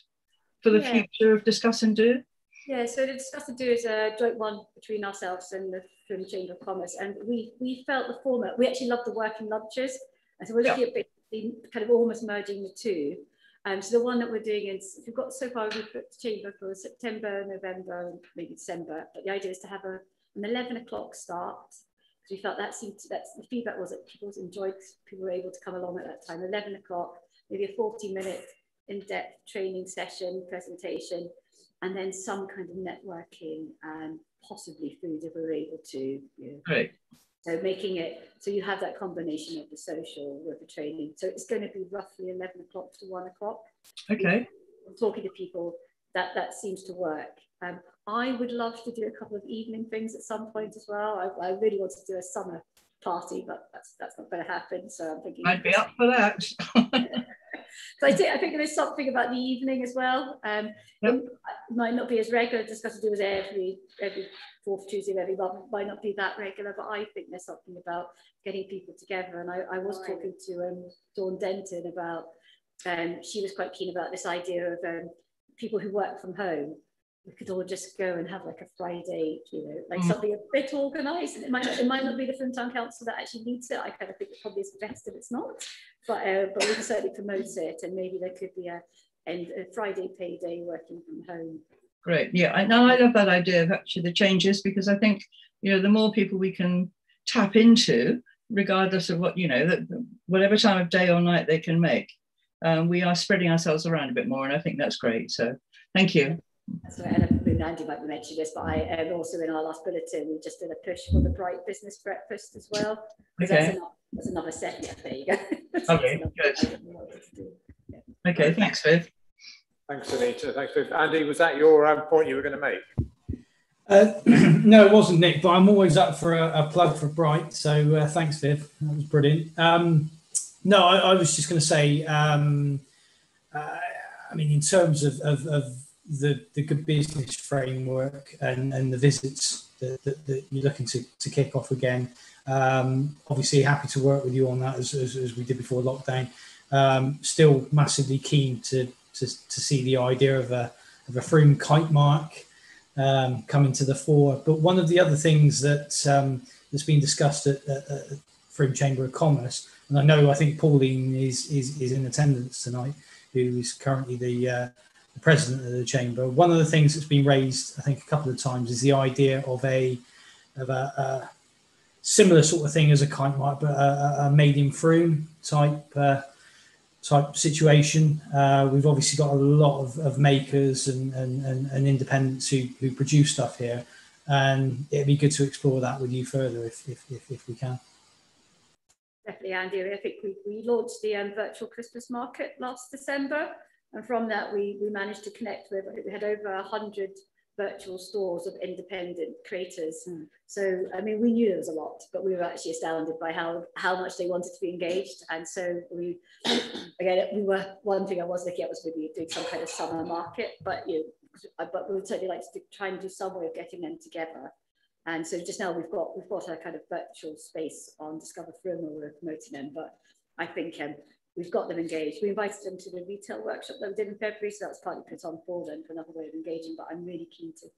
for the yeah. future of discuss and do? Yeah, so the discuss and do is a joint one between ourselves and the Frome Chamber of Commerce. And we we felt the format, we actually love the working lunches. And so we're looking yeah. at kind of almost merging the two. Um, so the one that we're doing is, we've got so far, we've booked chamber for September, November, maybe December. But the idea is to have a, an 11 o'clock start. Because we felt that seemed to, that's the feedback was that people enjoyed, people were able to come along at that time. 11 o'clock, maybe a 40 minute in-depth training session, presentation, and then some kind of networking and possibly food if we're able to. You know. Right. So making it so you have that combination of the social with the training. So it's going to be roughly 11 o'clock to one o'clock. Okay. I'm talking to people that that seems to work. Um, I would love to do a couple of evening things at some point as well. I, I really want to do a summer party, but that's that's not going to happen. So I'm thinking I'd be up for that. so I, think, I think there's something about the evening as well. Um, yep. It might not be as regular, just because to do every every fourth Tuesday of every month, might not be that regular, but I think there's something about getting people together. And I, I was talking to um, Dawn Denton about, um, she was quite keen about this idea of um, people who work from home we could all just go and have like a Friday, you know, like mm. something a bit organised. And it might not, it might not be the Frome Town Council that actually needs it. I kind of think it probably is best if it's not, but uh, but we can certainly promote it, and maybe there could be a and a Friday payday working from home. Great, yeah. I now I love that idea of actually the changes because I think you know the more people we can tap into, regardless of what you know, that whatever time of day or night they can make, um, we are spreading ourselves around a bit more, and I think that's great. So thank you. So, and Andy might mention this, but I um, also in our last bulletin, we just did a push for the Bright Business Breakfast as well. Okay. That's another, that's another set. Yeah, there you go. okay, good. Okay, thanks, Viv. Thanks, Anita. Thanks, Viv. Andy, was that your um, point you were going to make? Uh, no, it wasn't, Nick, but I'm always up for a, a plug for Bright. So uh, thanks, Viv. That was brilliant. Um, no, I, I, was just going to say, um, uh, I mean, in terms of, of, of the, the good business framework and, and the visits that, that, that you're looking to, to kick off again. Um, obviously, happy to work with you on that as, as, as we did before lockdown. Um, still massively keen to, to, to see the idea of a, of a Frome kite mark um, coming to the fore. But one of the other things that um, that's been discussed at, at, at Frome Chamber of Commerce, and I know I think Pauline is, is, is in attendance tonight, who is currently the uh, the president of the chamber. One of the things that's been raised, I think, a couple of times is the idea of a of a, a similar sort of thing as a kind of a, a made in Frome type uh, type situation. Uh, we've obviously got a lot of, of makers and, and, and, and, independents who, who produce stuff here. And it'd be good to explore that with you further if, if, if, if we can. Definitely, Andy. I think we, we launched the um, virtual Christmas market last December. And from that, we, we managed to connect with, we had over 100 virtual stores of independent creators. Mm. So, I mean, we knew there was a lot, but we were actually astounded by how, how much they wanted to be engaged. And so we, again, we were, one thing I was looking at was maybe doing some kind of summer market, but you know, but we would certainly like to try and do some way of getting them together. And so just now we've got we've got a kind of virtual space on Discover Frome where we're promoting them, but I think um, we've got them engaged. We invited them to the retail workshop that we did in February, so that's partly put on for them for another way of engaging, but I'm really keen to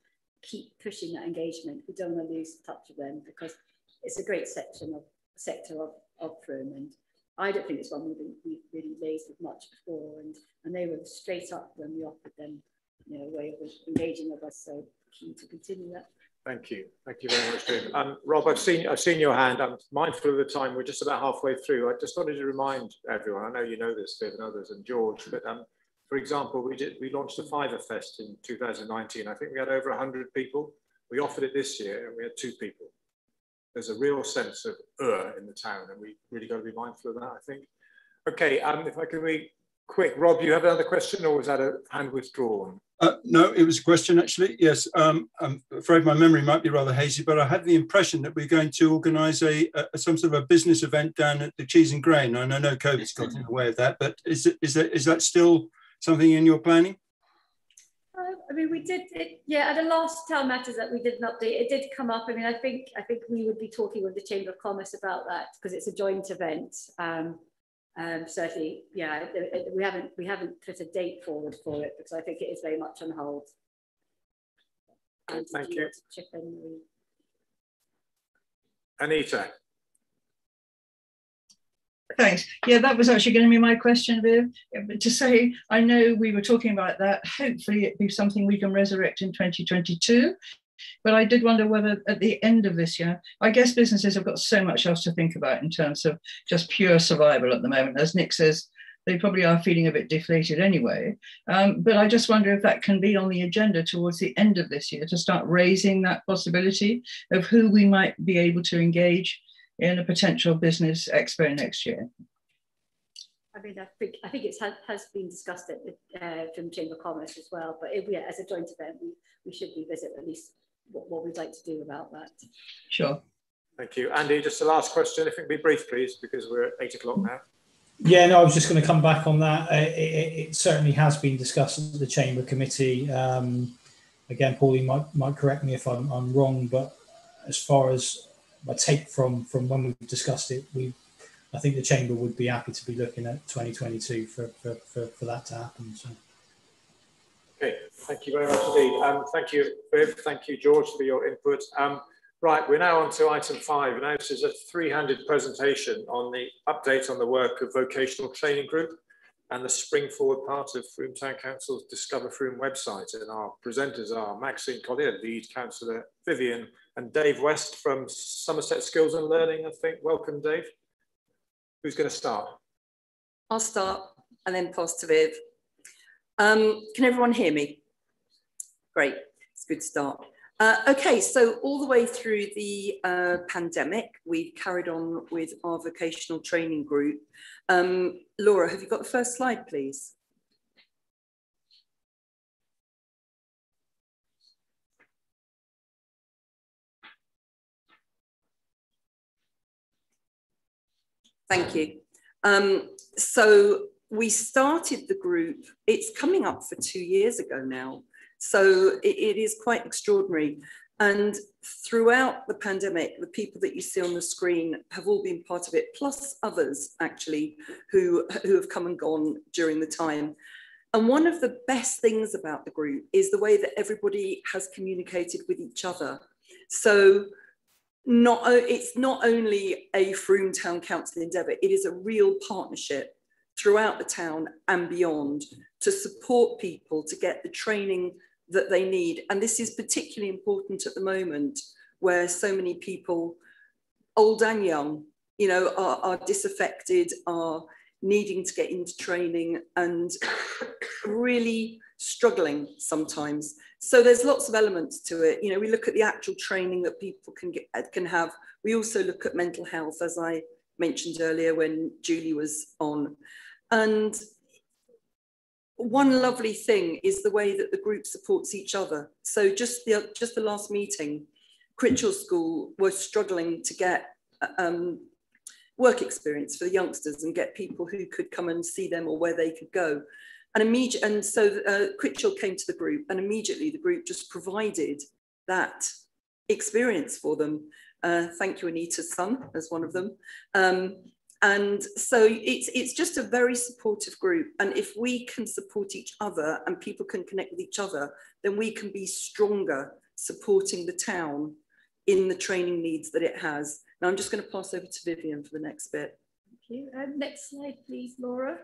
keep pushing that engagement. We don't want to lose touch with them because it's a great section of sector of, of Frome and I don't think it's one we've, we've really raised with much before and, and they were straight up when we offered them you know, a way of engaging with us, so keen to continue that. Thank you. Thank you very much, Jim. Um, Rob, I've seen I've seen your hand. I'm mindful of the time. We're just about halfway through. I just wanted to remind everyone. I know you know this, Viv and others, and George. But um, for example, we did we launched the Fiver Fest in 2019. I think we had over 100 people. We offered it this year, and we had two people. There's a real sense of uh in the town, and we really got to be mindful of that. I think. Okay. Um, if I can be quick, Rob, you have another question, or was that a hand withdrawn? Uh, no, it was a question actually. Yes, um, I'm afraid my memory might be rather hazy, but I had the impression that we're going to organise a, a, some sort of a business event down at the Cheese and Grain. And I know COVID's got in the way of that, but is it, is that is that still something in your planning? Uh, I mean, we did it. Yeah, at the last town matters that we did an update, it did come up. I mean, I think I think we would be talking with the Chamber of Commerce about that because it's a joint event. Um, um, certainly, yeah, it, it, we haven't we haven't put a date forward for it because I think it is very much on hold. And Thank you. Chip in? Anita. Thanks. Yeah, that was actually going to be my question, Viv. To say, I know we were talking about that. Hopefully, it be something we can resurrect in 2022. But I did wonder whether at the end of this year, I guess businesses have got so much else to think about in terms of just pure survival at the moment. As Nick says, they probably are feeling a bit deflated anyway. Um, but I just wonder if that can be on the agenda towards the end of this year to start raising that possibility of who we might be able to engage in a potential business expo next year. I mean, I think I think it has, been discussed at the uh, Frome Chamber of Commerce as well. But if, yeah, as a joint event, we, we should revisit at least what, what we'd like to do about that. Sure. Thank you. Andy, just the last question, if it can be brief, please, because we're at eight o'clock now. Yeah, no, I was just going to come back on that. Uh, it, it, it certainly has been discussed at the Chamber Committee. Um, again, Pauline might, might correct me if I'm, I'm wrong, but as far as my take from, from when we've discussed it, we I think the Chamber would be happy to be looking at 2022 for, for, for, for that to happen. So. Okay, thank you very much indeed. Um, thank you, Viv. Thank you, George, for your input. Um, right, we're now on to item five. Now, this is a three-handed presentation on the update on the work of Vocational Training Group and the spring forward part of Frome Town Council's Discover Frome website. And our presenters are Maxine Collier, lead councillor, Vivian, and Dave West from Somerset Skills and Learning, I think. Welcome, Dave. Who's going to start? I'll start and then pass to Viv. Um, can everyone hear me? Great, it's a good start. Uh, okay, so all the way through the uh, pandemic, we've carried on with our vocational training group. Um, Laura, have you got the first slide, please? Thank you. Um, so we started the group, it's coming up for two years ago now. So it, it is quite extraordinary. And throughout the pandemic, the people that you see on the screen have all been part of it, plus others actually who, who have come and gone during the time. And one of the best things about the group is the way that everybody has communicated with each other. So not it's not only a Frome Town Council endeavour, it is a real partnership throughout the town and beyond to support people to get the training that they need. And this is particularly important at the moment where so many people, old and young, you know, are, are disaffected, are needing to get into training and really struggling sometimes. So there's lots of elements to it. You know, we look at the actual training that people can get can have. We also look at mental health, as I mentioned earlier when Julie was on. And one lovely thing is the way that the group supports each other. So just the just the last meeting, Critchill School was struggling to get um, work experience for the youngsters and get people who could come and see them or where they could go. And immediate, and so uh, Critchill came to the group, and immediately the group just provided that experience for them. Uh, thank you, Anita's son, as one of them. Um, and so it's it's just a very supportive group. And if we can support each other and people can connect with each other then we can be stronger supporting the town in the training needs that it has. Now i'm just going to pass over to vivian for the next bit. Thank you. Um, next slide please laura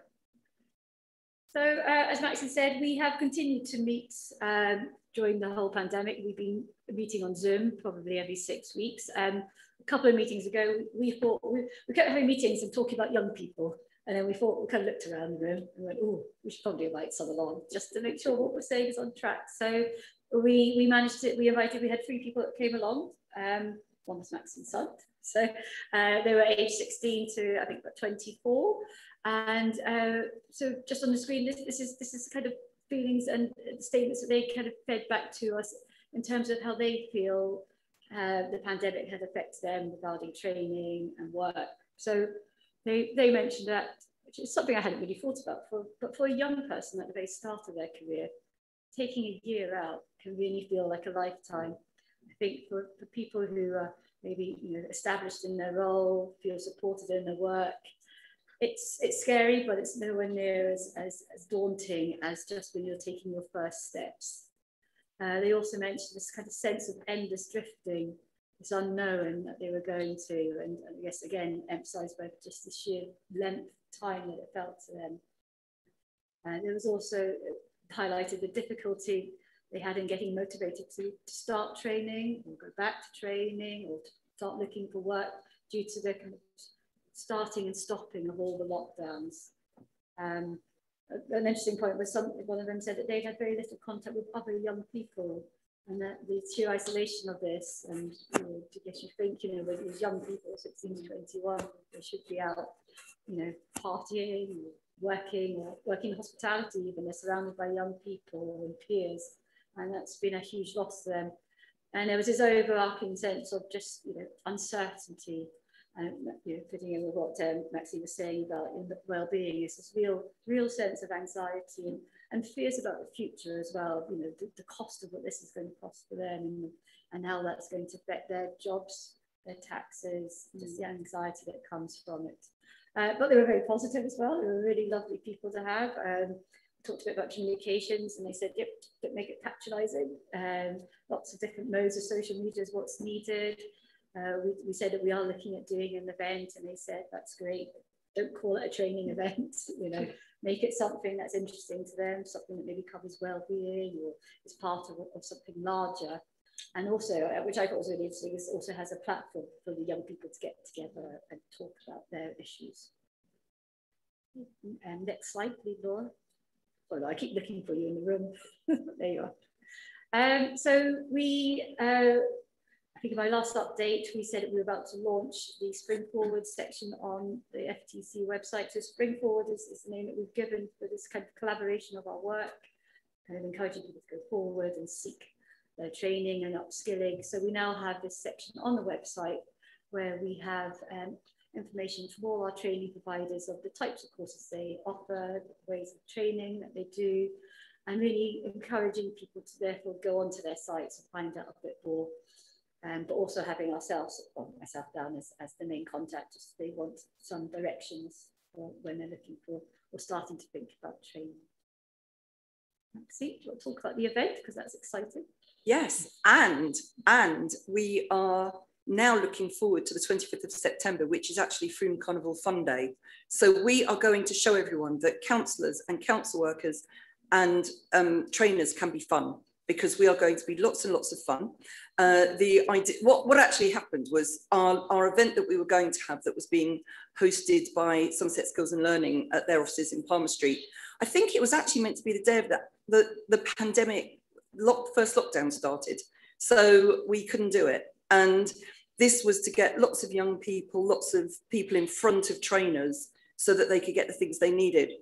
so uh, as maxine said we have continued to meet um, during the whole pandemic we've been meeting on zoom probably every six weeks um, a couple of meetings ago, we thought, we, we kept having meetings and talking about young people. And then we thought, we kind of looked around the room and went, oh, we should probably invite some along just to make sure what we're saying is on track. So we, we managed it, we invited, we had three people that came along. Um, one was Maxine's son. So uh, they were age 16 to I think about 24. And uh, so just on the screen, this, this is this is kind of feelings and statements that they kind of fed back to us in terms of how they feel uh, the pandemic had affected them regarding training and work. So they, they mentioned that, which is something I hadn't really thought about, for, but for a young person at the very start of their career, taking a year out can really feel like a lifetime. I think for, for people who are maybe you know, established in their role, feel supported in their work, it's, it's scary, but it's nowhere near as, as, as daunting as just when you're taking your first steps. Uh, they also mentioned this kind of sense of endless drifting, this unknown that they were going to, and I guess again emphasised by just the sheer length time that it felt to them. And it was also highlighted the difficulty they had in getting motivated to, to start training or go back to training or to start looking for work due to the kind of starting and stopping of all the lockdowns. Um, an interesting point was some, one of them said that they'd had very little contact with other young people and that the sheer isolation of this and you know, to get you think, you know, with these young people, 16 to 21, they should be out, you know, partying, or working, or working in hospitality even, they're surrounded by young people and peers. And that's been a huge loss to them. And there was this overarching sense of just, you know, uncertainty and you know, fitting in with what um, Maxine was saying about in well-being is this real, real sense of anxiety and, and fears about the future as well. You know, the, the cost of what this is going to cost for them and, and how that's going to affect their jobs, their taxes, just the anxiety that comes from it. Uh, but they were very positive as well. They were really lovely people to have. Um, talked a bit about communications and they said, yep, don't make it patronizing. Um, lots of different modes of social media is what's needed. Uh, we, we said that we are looking at doing an event and they said, that's great. Don't call it a training event, you know, make it something that's interesting to them, something that maybe covers well-being or is part of, of something larger. And also, uh, which I thought was really interesting, is also has a platform for the young people to get together and talk about their issues. And next slide, please, Laura. Well, I keep looking for you in the room. there you are. Um, so we uh, I think in my last update, we said we were about to launch the Spring Forward section on the FTC website. So Spring Forward is, is the name that we've given for this kind of collaboration of our work, kind of encouraging people to go forward and seek their training and upskilling. So we now have this section on the website where we have um, information from all our training providers of the types of courses they offer, ways of training that they do, and really encouraging people to therefore go onto their sites and find out a bit more um, but also having ourselves, or myself down as, as the main contact, if they want some directions when they're looking for or starting to think about training. See, do you want to talk about the event because that's exciting? Yes, and and we are now looking forward to the 25th of September, which is actually Frome Carnival Fun Day. So we are going to show everyone that counsellors and council workers and um, trainers can be fun because we are going to be lots and lots of fun. Uh, the idea, what, what actually happened was our, our event that we were going to have that was being hosted by Somerset Skills and Learning at their offices in Palmer Street. I think it was actually meant to be the day of that, the, the pandemic lock, first lockdown started. So we couldn't do it. And this was to get lots of young people, lots of people in front of trainers so that they could get the things they needed.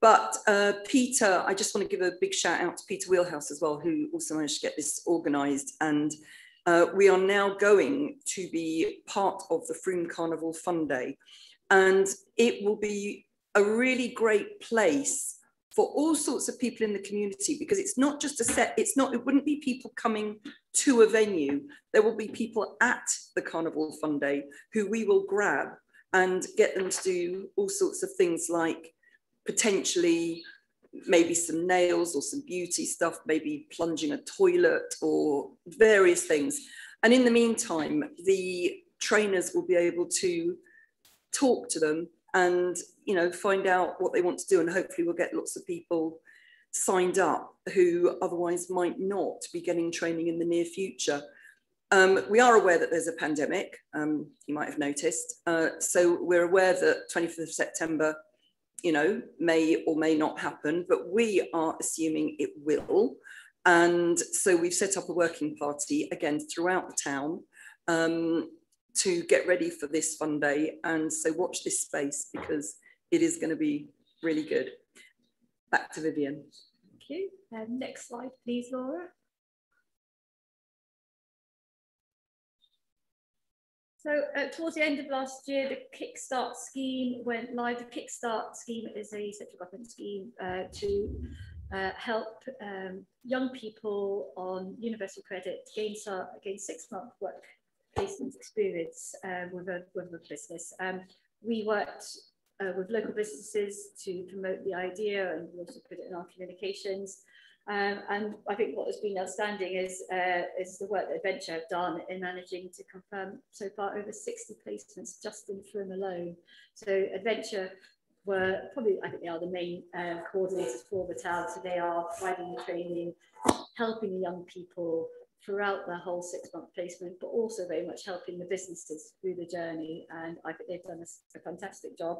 But uh, Peter, I just want to give a big shout out to Peter Wheelhouse as well, who also managed to get this organised. And uh, we are now going to be part of the Frome Carnival Fun Day. And it will be a really great place for all sorts of people in the community because it's not just a set, it's not, it wouldn't be people coming to a venue. There will be people at the Carnival Fun Day who we will grab and get them to do all sorts of things like potentially maybe some nails or some beauty stuff, maybe plunging a toilet or various things. And in the meantime, the trainers will be able to talk to them and you know find out what they want to do and hopefully we'll get lots of people signed up who otherwise might not be getting training in the near future. Um, we are aware that there's a pandemic, um, you might have noticed. Uh, so we're aware that 25th of September you know, may or may not happen, but we are assuming it will. And so we've set up a working party again throughout the town um, to get ready for this fun day. And so watch this space because it is going to be really good. Back to Vivian. Thank you. Um, next slide, please, Laura. So uh, towards the end of last year, the Kickstart scheme went live. The Kickstart scheme is a central government scheme uh, to uh, help um, young people on universal credit gain, gain six-month work placement experience uh, with, a, with a business. Um, we worked uh, with local businesses to promote the idea and we also put it in our communications. Um, and I think what has been outstanding is, uh, is the work that Adventure have done in managing to confirm so far over 60 placements just in Frome alone. So Adventure were probably, I think they are the main uh, coordinators for the town. So they are providing the training, helping the young people throughout their whole six month placement, but also very much helping the businesses through the journey. And I think they've done a, a fantastic job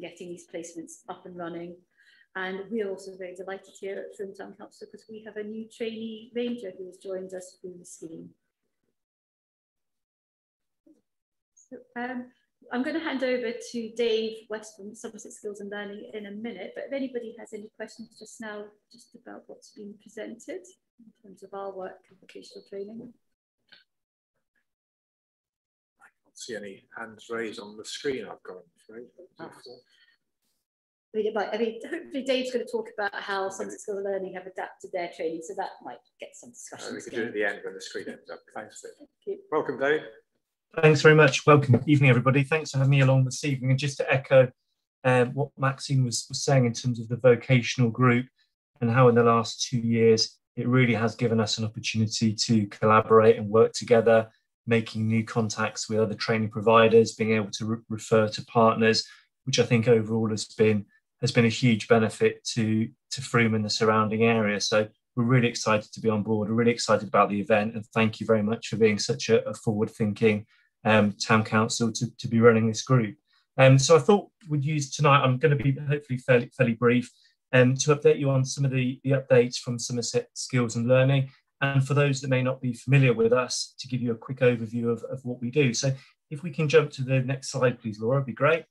getting these placements up and running. And we're also very delighted here at Frome Town Council because we have a new trainee ranger who has joined us through the scheme. So, um, I'm going to hand over to Dave West from Somerset Skills and Learning in a minute, but if anybody has any questions just now, just about what's been presented in terms of our work and vocational training. I can't see any hands raised on the screen I've got, I'm afraid. I mean, might, I mean, hopefully Dave's going to talk about how Somerset Skills and Learning have adapted their training, so that might get some discussion. we can do it at the end when the screen ends up. Thanks, Dave. Welcome, Dave. Thanks very much. Welcome. Evening, everybody. Thanks for having me along this evening. And just to echo um, what Maxine was, was saying in terms of the vocational group and how in the last two years it really has given us an opportunity to collaborate and work together, making new contacts with other training providers, being able to re refer to partners, which I think overall has been has been a huge benefit to, to Frome and the surrounding area. So we're really excited to be on board. We're really excited about the event. And thank you very much for being such a, a forward thinking um, town council to, to be running this group. Um, so I thought we'd use tonight, I'm going to be hopefully fairly, fairly brief, um, to update you on some of the, the updates from Somerset Skills and Learning. And for those that may not be familiar with us, to give you a quick overview of, of what we do. So if we can jump to the next slide, please, Laura, it'd be great.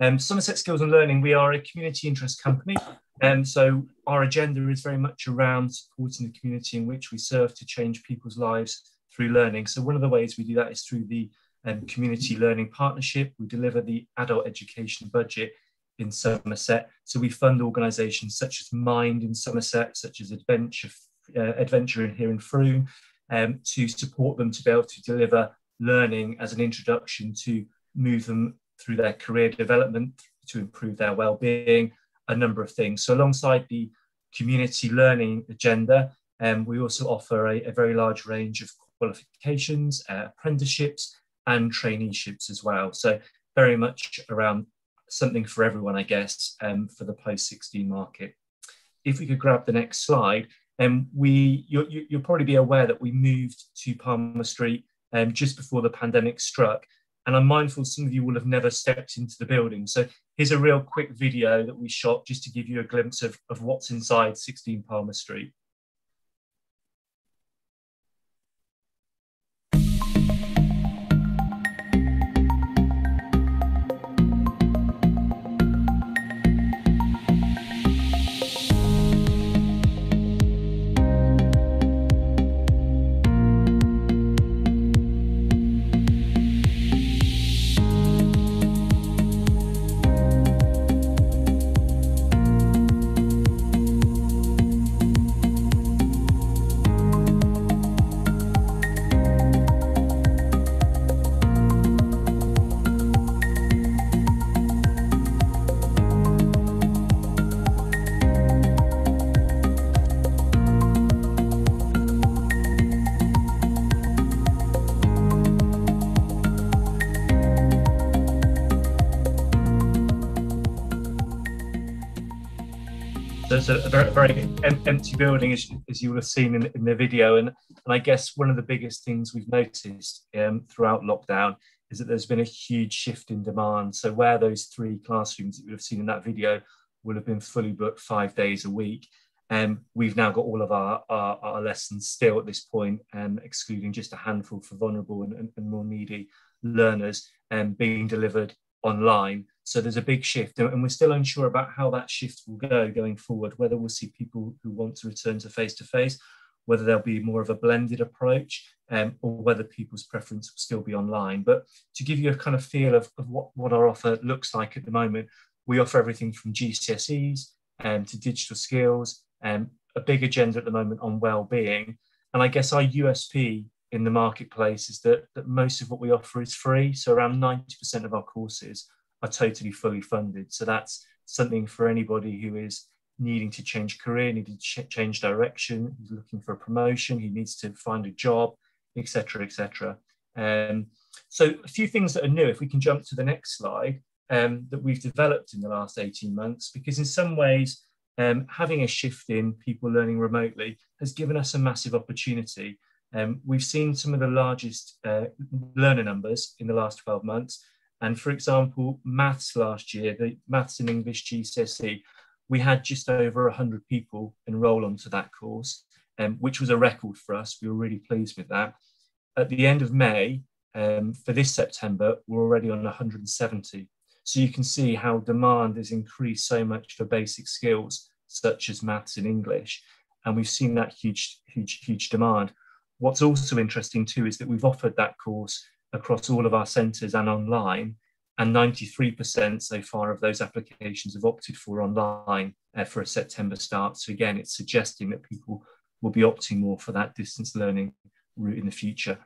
Um, Somerset Skills and Learning, we are a community interest company. And um, so our agenda is very much around supporting the community in which we serve to change people's lives through learning. So one of the ways we do that is through the um, Community Learning Partnership. We deliver the adult education budget in Somerset. So we fund organisations such as Mind in Somerset, such as Adventure, uh, Adventure in here in Frome, um, to support them to be able to deliver learning as an introduction to move them through their career development to improve their well-being, a number of things. So alongside the community learning agenda, um, we also offer a, a, very large range of qualifications, uh, apprenticeships, and traineeships as well. So very much around something for everyone, I guess, um, for the post-16 market. If we could grab the next slide, And um, we, you, you, you'll probably be aware that we moved to Palmer Street um, just before the pandemic struck. And I'm mindful some of you will have never stepped into the building. So here's a real quick video that we shot just to give you a glimpse of, of what's inside 16 Palmer Street. A, very, very empty building, as, as, you will have seen in, in the video. And, and I guess one of the biggest things we've noticed um, throughout lockdown is that there's been a huge shift in demand. So where those three classrooms that you have seen in that video will have been fully booked five days a week, and um, we've now got all of our, our, our, lessons still at this point, um, excluding just a handful for vulnerable and, and, and more needy learners, um, being delivered online. So there's a big shift, and we're still unsure about how that shift will go going forward, whether we'll see people who want to return to face to face, whether there'll be more of a blended approach, um, or whether people's preference will still be online. But to give you a kind of feel of, of what, what our offer looks like at the moment, we offer everything from GCSEs um, to digital skills, and um, a big agenda at the moment on well-being. And I guess our USP in the marketplace is that, that most of what we offer is free. So around 90% of our courses are totally fully funded. So that's something for anybody who is needing to change career, needing to ch change direction, looking for a promotion, who needs to find a job, etc., etc. Um, so a few things that are new, if we can jump to the next slide, um, that we've developed in the last 18 months, because in some ways, um, having a shift in people learning remotely has given us a massive opportunity. Um, we've seen some of the largest uh, learner numbers in the last 12 months, and for example, maths last year, the maths and English GCSE, we had just over 100 people enroll onto that course, um, which was a record for us. We were really pleased with that. At the end of May, um, for this September, we're already on 170. So you can see how demand has increased so much for basic skills such as maths and English. And we've seen that huge, huge, huge demand. What's also interesting too is that we've offered that course across all of our centres and online. And 93% so far of those applications have opted for online uh, for a September start. So again, it's suggesting that people will be opting more for that distance learning route in the future.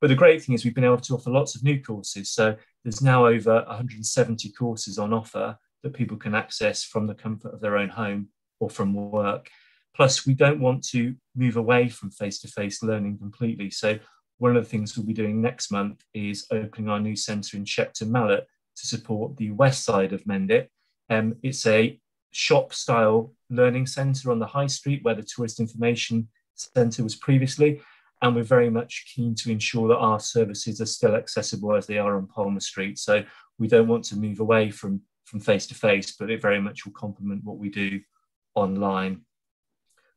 But the great thing is we've been able to offer lots of new courses. So there's now over 170 courses on offer that people can access from the comfort of their own home or from work. Plus, we don't want to move away from face-to-face -face learning completely. So one of the things we'll be doing next month is opening our new centre in Shepton Mallet to support the west side of Mendip. Um, it's a shop style learning centre on the high street where the tourist information centre was previously. And we're very much keen to ensure that our services are still accessible as they are on Palmer Street. So we don't want to move away from from face to face, but it very much will complement what we do online.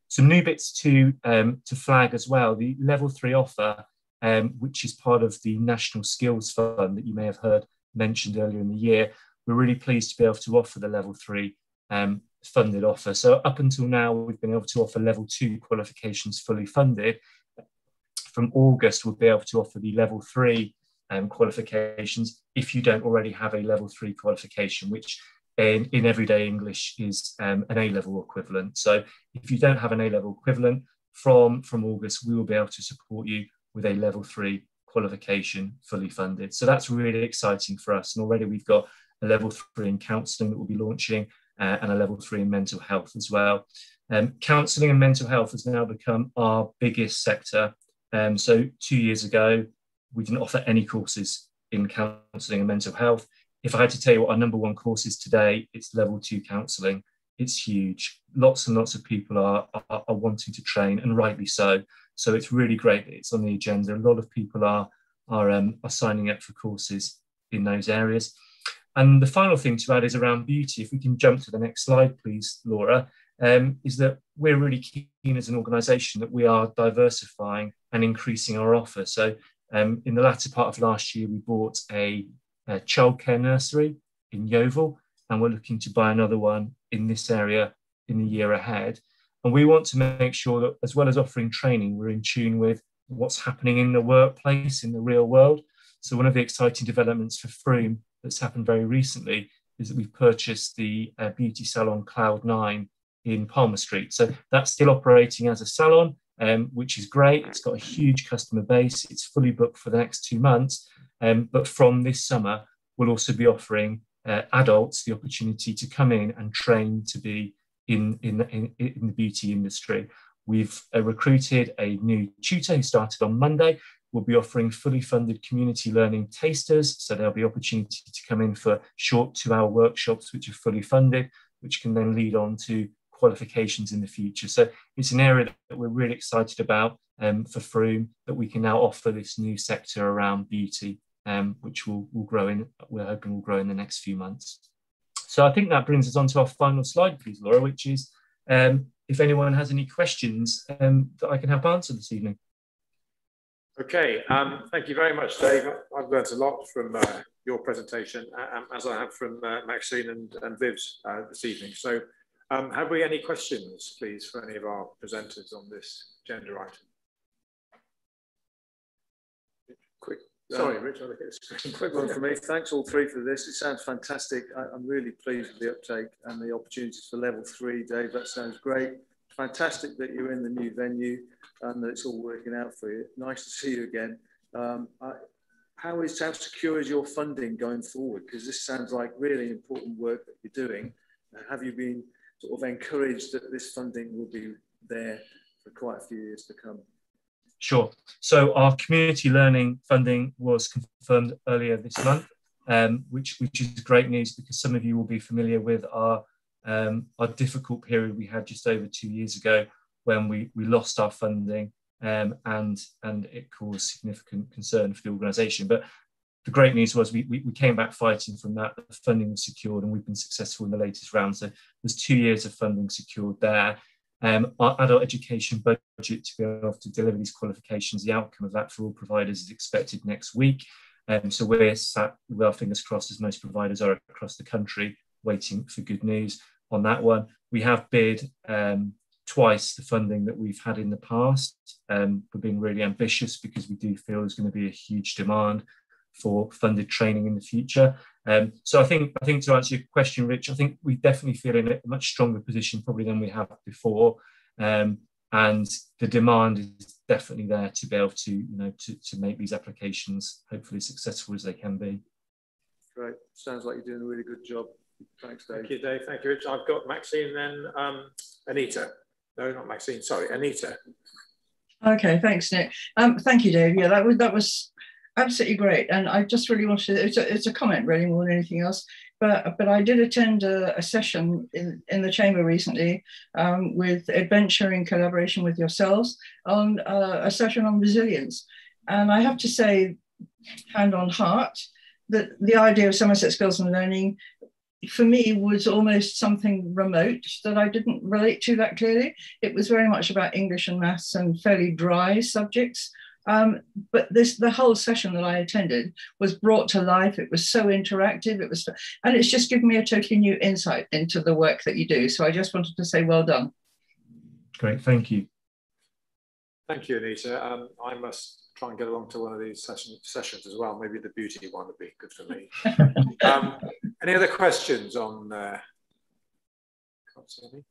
Some new bits to um, to flag as well. The level three offer um, which is part of the National Skills Fund that you may have heard mentioned earlier in the year. We're really pleased to be able to offer the level three um, funded offer. So up until now, we've been able to offer level two qualifications fully funded. From August, we'll be able to offer the level three um, qualifications if you don't already have a level three qualification, which in, in everyday English is um, an A-level equivalent. So if you don't have an A-level equivalent, from, from August, we will be able to support you with a level three qualification fully funded. So that's really exciting for us. And already we've got a level three in counselling that we'll be launching uh, and a level three in mental health as well. Um, counselling and mental health has now become our biggest sector. Um, so two years ago, we didn't offer any courses in counselling and mental health. If I had to tell you what our number one course is today, it's level two counselling. it's huge. Lots and lots of people are, are, are wanting to train, and rightly so. So it's really great that it's on the agenda. A lot of people are are, um, are signing up for courses in those areas. And the final thing to add is around beauty. If we can jump to the next slide, please, Laura, um, is that we're really keen as an organisation that we are diversifying and increasing our offer. So um, in the latter part of last year, we bought a, a childcare nursery in Yeovil, and we're looking to buy another one in this area in the year ahead. And we want to make sure that, as well as offering training, we're in tune with what's happening in the workplace, in the real world. So, one of the exciting developments for Frome that's happened very recently is that we've purchased the uh, beauty salon Cloud9 in Palmer Street. So, that's still operating as a salon, um, which is great. It's got a huge customer base, it's fully booked for the next two months. Um, but from this summer, we'll also be offering uh, adults the opportunity to come in and train to be in, in, in, in the beauty industry. We've uh, recruited a new tutor who started on Monday. We'll be offering fully funded community learning tasters. So there'll be opportunity to come in for short two hour workshops, which are fully funded, which can then lead on to qualifications in the future. So it's an area that we're really excited about um, for Frome, that we can now offer this new sector around beauty, um, which will, will grow in, we're hoping will grow in the next few months. So I think that brings us on to our final slide, please, Laura, which is um, if anyone has any questions um, that I can help answer this evening. Okay, um, thank you very much, Dave. I've learned a lot from uh, your presentation, uh, um, as I have from uh, Maxine and, and Viv's uh, this evening. So um, have we any questions, please, for any of our presenters on this gender item? Sorry, um, Rich, quick one for me. Thanks all three for this. It sounds fantastic. I, am really pleased with the uptake and the opportunities for level three, Dave. That sounds great. Fantastic that you're in the new venue and that it's all working out for you. Nice to see you again. Um, I, how is how secure is your funding going forward? Because this sounds like really important work that you're doing. Have you been sort of encouraged that this funding will be there for quite a few years to come? Sure. So our community learning funding was confirmed earlier this month, um, which which is great news because some of you will be familiar with our um, our difficult period we had just over two years ago when we we lost our funding um, and and it caused significant concern for the organisation. But the great news was we, we, we came back fighting from that. The funding was secured and we've been successful in the latest round. So there's two years of funding secured there um, our adult education budget to be able to deliver these qualifications, the outcome of that for all providers is expected next week. Um, so we're sat our fingers crossed as most providers are across the country waiting for good news on that one. We have bid um, twice the funding that we've had in the past. Um, we're being really ambitious because we do feel there's going to be a huge demand for funded training in the future. Um, so I think I think to answer your question, Rich, I think we definitely feel in a much stronger position probably than we have before, um, and the demand is definitely there to be able to you know to, to make these applications hopefully successful as they can be. Great, sounds like you're doing a really good job. Thanks, Dave. Thank you, Dave. Thank you, Rich. I've got Maxine then um, Anita. No, not Maxine. Sorry, Anita. Okay, thanks, Nick. Um, thank you, Dave. Yeah, that was that was absolutely great. And I just really wanted, it's a, it's a comment really more than anything else. But, but I did attend a, a session in, in the chamber recently um, with Adventure in collaboration with yourselves on uh, a session on resilience. And I have to say, hand on heart, that the idea of Somerset Skills and Learning for me was almost something remote that I didn't relate to that clearly. It was very much about English and maths and fairly dry subjects. Um, but this the whole session that I attended was brought to life. It was so interactive. It was, and it's just given me a totally new insight into the work that you do. So I just wanted to say, well done. Great, thank you. Thank you, Anita. Um, I must try and get along to one of these session, sessions as well. Maybe the beauty one would be good for me. um, any other questions on? Uh, can't see any.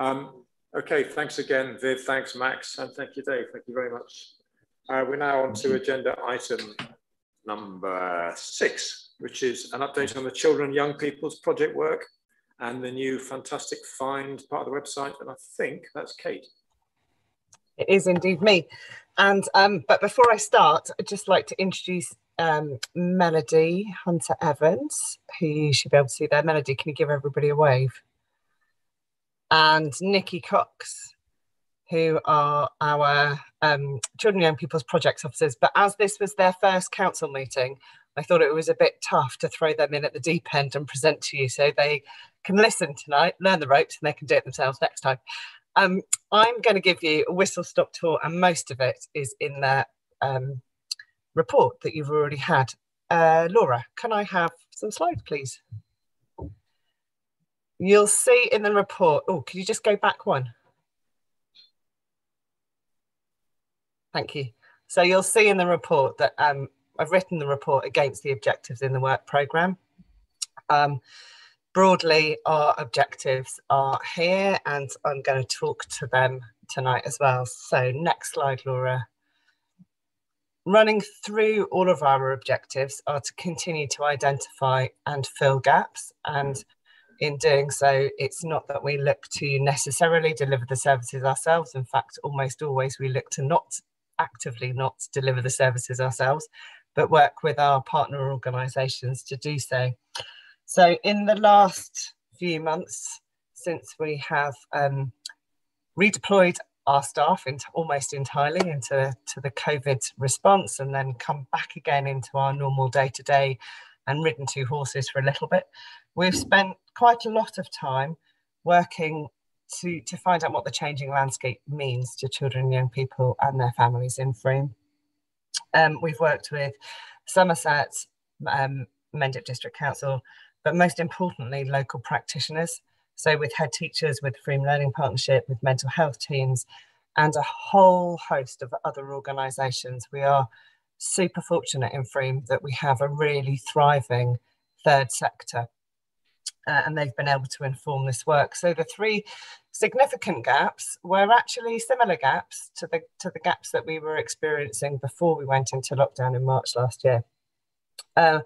Um, okay, thanks again, Viv. Thanks, Max, and thank you, Dave. Thank you very much. Uh, we're now on to agenda item number six, which is an update on the children and young people's project work and the new fantastic find part of the website. And I think that's Kate. It is indeed me. And um, but before I start, I'd just like to introduce um, Melody Hunter Evans, who you should be able to see there. Melody, can you give everybody a wave? and Nikki Cox, who are our um, Children and Young People's Projects Officers. But as this was their first council meeting, I thought it was a bit tough to throw them in at the deep end and present to you. So they can listen tonight, learn the ropes, and they can do it themselves next time. Um, I'm going to give you a whistle stop tour, and most of it is in the um, report that you've already had. Uh, Laura, can I have some slides, please? You'll see in the report. Oh, could you just go back one? Thank you. So you'll see in the report that um, I've written the report against the objectives in the work programme. Um, broadly, our objectives are here and I'm going to talk to them tonight as well. So next slide, Laura. Running through all of our objectives are to continue to identify and fill gaps. And in doing so, it's not that we look to necessarily deliver the services ourselves. In fact, almost always we look to not actively not deliver the services ourselves, but work with our partner organisations to do so. So in the last few months, since we have um, redeployed our staff into almost entirely into to the COVID response and then come back again into our normal day to day and ridden two horses for a little bit, we've spent quite a lot of time working to, to find out what the changing landscape means to children and young people and their families in Frome. Um, we've worked with Somerset, um, Mendip District Council, but most importantly, local practitioners. So with head teachers, with Frome Learning Partnership, with mental health teams, and a whole host of other organisations. We are super fortunate in Frome that we have a really thriving third sector uh, and they've been able to inform this work. So the three significant gaps were actually similar gaps to the to the gaps that we were experiencing before we went into lockdown in March last year. Uh,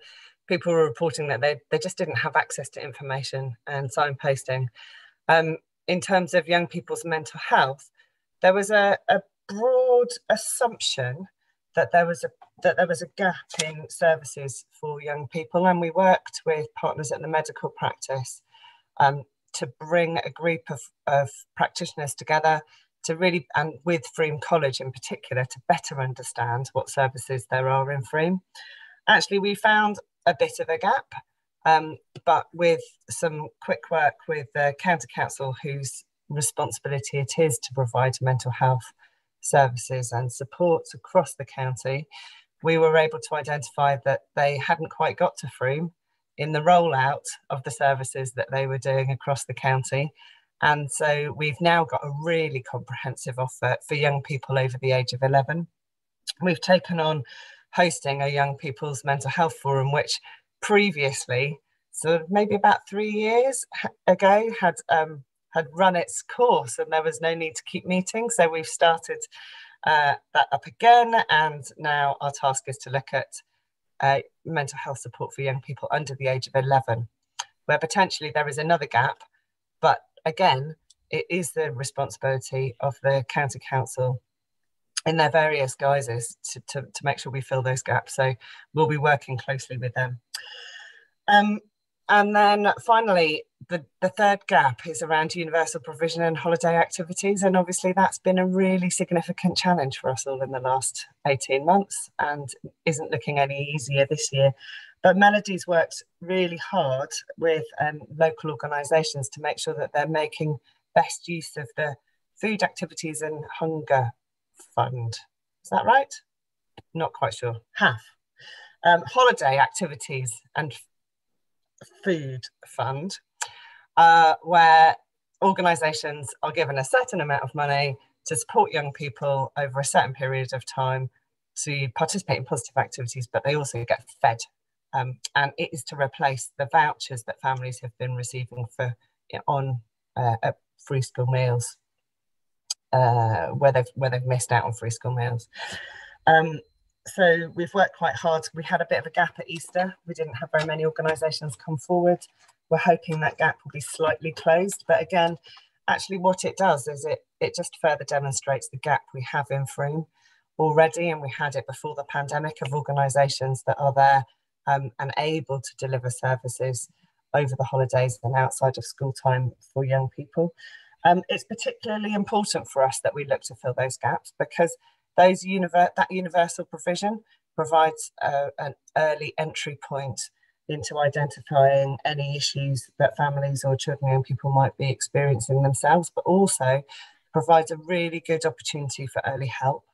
people were reporting that they, they just didn't have access to information and signposting. Um, in terms of young people's mental health, there was a, a broad assumption that there was a that there was a gap in services for young people, and we worked with partners at the medical practice um, to bring a group of, of practitioners together to really, and with Frome College in particular, to better understand what services there are in Frome. Actually, we found a bit of a gap, um, but with some quick work with the county council, whose responsibility it is to provide mental health services and supports across the county, we were able to identify that they hadn't quite got to Frome in the rollout of the services that they were doing across the county. And so we've now got a really comprehensive offer for young people over the age of 11. We've taken on hosting a young people's mental health forum, which previously, so maybe about three years ago, had um, had run its course and there was no need to keep meeting. So we've started uh, that up again. And now our task is to look at uh, mental health support for young people under the age of 11, where potentially there is another gap. But again, it is the responsibility of the county council in their various guises to, to, to make sure we fill those gaps. So we'll be working closely with them. Um, and then finally, the, the third gap is around universal provision and holiday activities. And obviously, that's been a really significant challenge for us all in the last 18 months and isn't looking any easier this year. But Melody's worked really hard with um, local organisations to make sure that they're making best use of the Food Activities and Hunger Fund. Is that right? Not quite sure. Half. Um, holiday activities and food fund, uh, where organisations are given a certain amount of money to support young people over a certain period of time to participate in positive activities, but they also get fed. Um, and it is to replace the vouchers that families have been receiving for on uh, free school meals, uh, where they've where they've missed out on free school meals. Um, so we've worked quite hard. We had a bit of a gap at Easter. We didn't have very many organisations come forward. We're hoping that gap will be slightly closed. But again, actually what it does is it, it just further demonstrates the gap we have in Frome already. And we had it before the pandemic of organisations that are there um, and able to deliver services over the holidays and outside of school time for young people. Um, it's particularly important for us that we look to fill those gaps because those univer that universal provision provides uh, an early entry point into identifying any issues that families or children and people might be experiencing themselves, but also provides a really good opportunity for early help.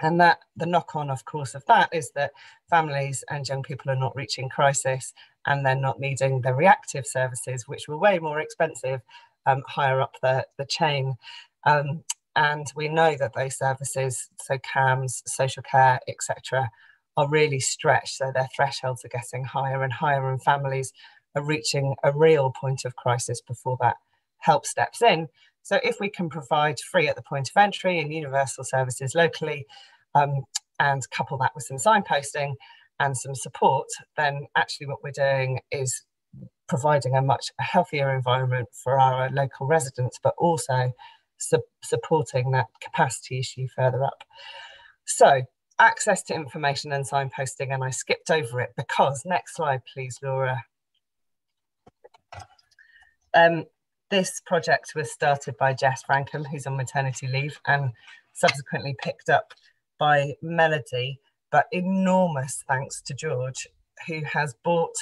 And that the knock on, of course, of that is that families and young people are not reaching crisis and they're not needing the reactive services, which were way more expensive um, higher up the, the chain. Um, and we know that those services, so CAMHS, social care, etc., are really stretched. So their thresholds are getting higher and higher, and families are reaching a real point of crisis before that help steps in. So if we can provide free at the point of entry and universal services locally, um, and couple that with some signposting and some support, then actually what we're doing is providing a much healthier environment for our local residents, but also su supporting that capacity issue further up. So access to information and signposting, and I skipped over it because, next slide please, Laura. Um, this project was started by Jess Frankham, who's on maternity leave, and subsequently picked up by Melody, but enormous thanks to George, who has brought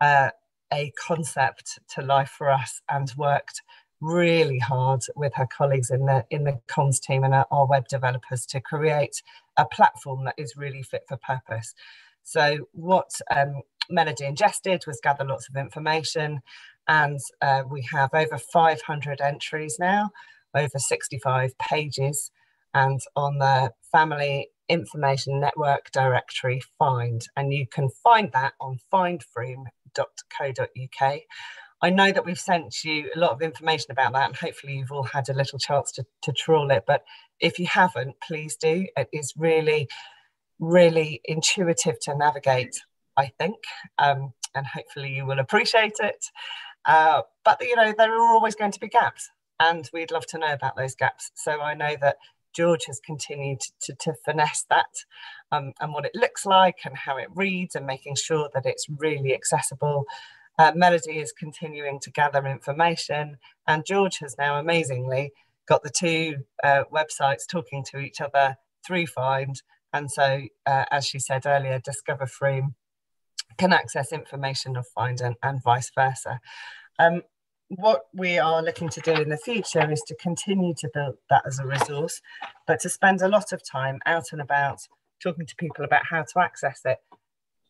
uh, a concept to life for us and worked really hard with her colleagues in the in the comms team and our, web developers to create a platform that is really fit for purpose. So what um, Melody ingested was gather lots of information and uh, we have over 500 entries now, over 65 pages and on the family information network directory find and you can find that on findfrome.co.uk I know that we've sent you a lot of information about that, and hopefully you've all had a little chance to, to trawl it. But if you haven't, please do. It is really, really intuitive to navigate, I think, um, and hopefully you will appreciate it. Uh, but you know, there are always going to be gaps, and we'd love to know about those gaps. So I know that George has continued to, to finesse that um, and what it looks like and how it reads and making sure that it's really accessible uh, Melody is continuing to gather information, and George has now amazingly got the two uh, websites talking to each other through Find. And so, uh, as she said earlier, Discover Frome can access information of Find and, and vice versa. Um, what we are looking to do in the future is to continue to build that as a resource, but to spend a lot of time out and about talking to people about how to access it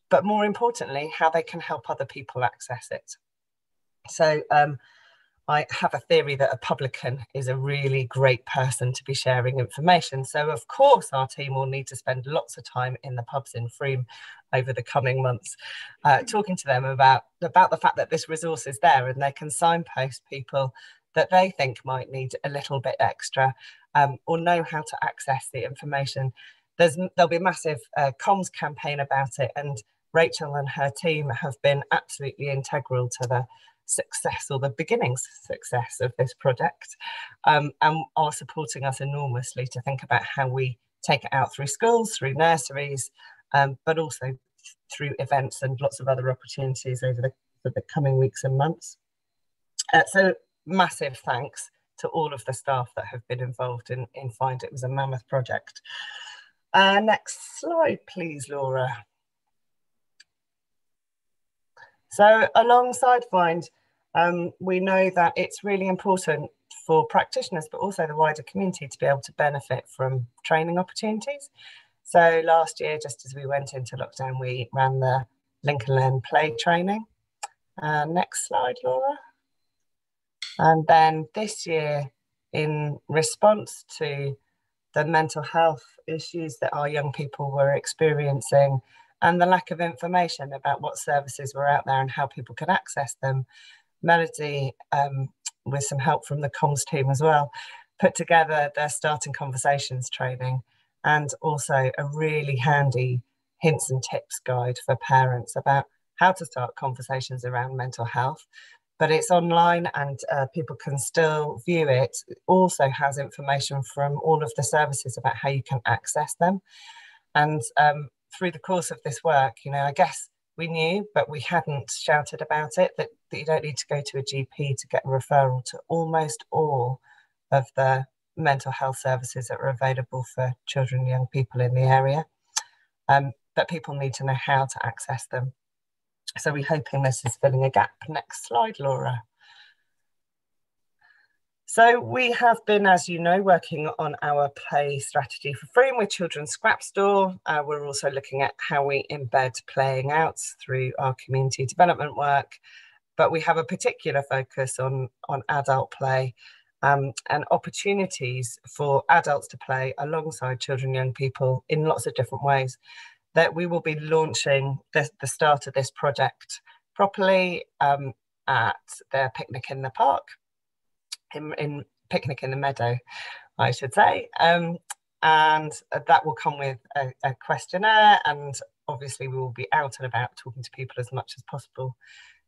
but more importantly, how they can help other people access it. So um, I have a theory that a publican is a really great person to be sharing information. So of course our team will need to spend lots of time in the pubs in Frome over the coming months, uh, talking to them about, about the fact that this resource is there and they can signpost people that they think might need a little bit extra um, or know how to access the information. There's, there'll be a massive uh, comms campaign about it and Rachel and her team have been absolutely integral to the success or the beginnings success of this project um, and are supporting us enormously to think about how we take it out through schools, through nurseries, um, but also through events and lots of other opportunities over the, the coming weeks and months. Uh, so massive thanks to all of the staff that have been involved in, in Find. It was a mammoth project. Uh, next slide, please, Laura. So alongside Find, um, we know that it's really important for practitioners, but also the wider community to be able to benefit from training opportunities. So last year, just as we went into lockdown, we ran the and Learn Play training. Uh, next slide, Laura. And then this year, in response to the mental health issues that our young people were experiencing and the lack of information about what services were out there and how people could access them. Melody, um, with some help from the comms team as well, put together their starting conversations training and also a really handy hints and tips guide for parents about how to start conversations around mental health. But it's online and uh, people can still view it. It also has information from all of the services about how you can access them. And um, through the course of this work, you know, I guess we knew, but we hadn't shouted about it, that, that you don't need to go to a GP to get a referral to almost all of the mental health services that are available for children and young people in the area. Um, but people need to know how to access them. So we're hoping this is filling a gap. Next slide, Laura. So we have been, as you know, working on our play strategy for Frome with Children's Scrap Store. Uh, we're also looking at how we embed playing out through our community development work, but we have a particular focus on, on adult play um, and opportunities for adults to play alongside children and young people in lots of different ways. That we will be launching the, the start of this project properly um, at the picnic in the park in, in picnic in the meadow, I should say. Um, and that will come with a, a, questionnaire and obviously we will be out and about talking to people as much as possible.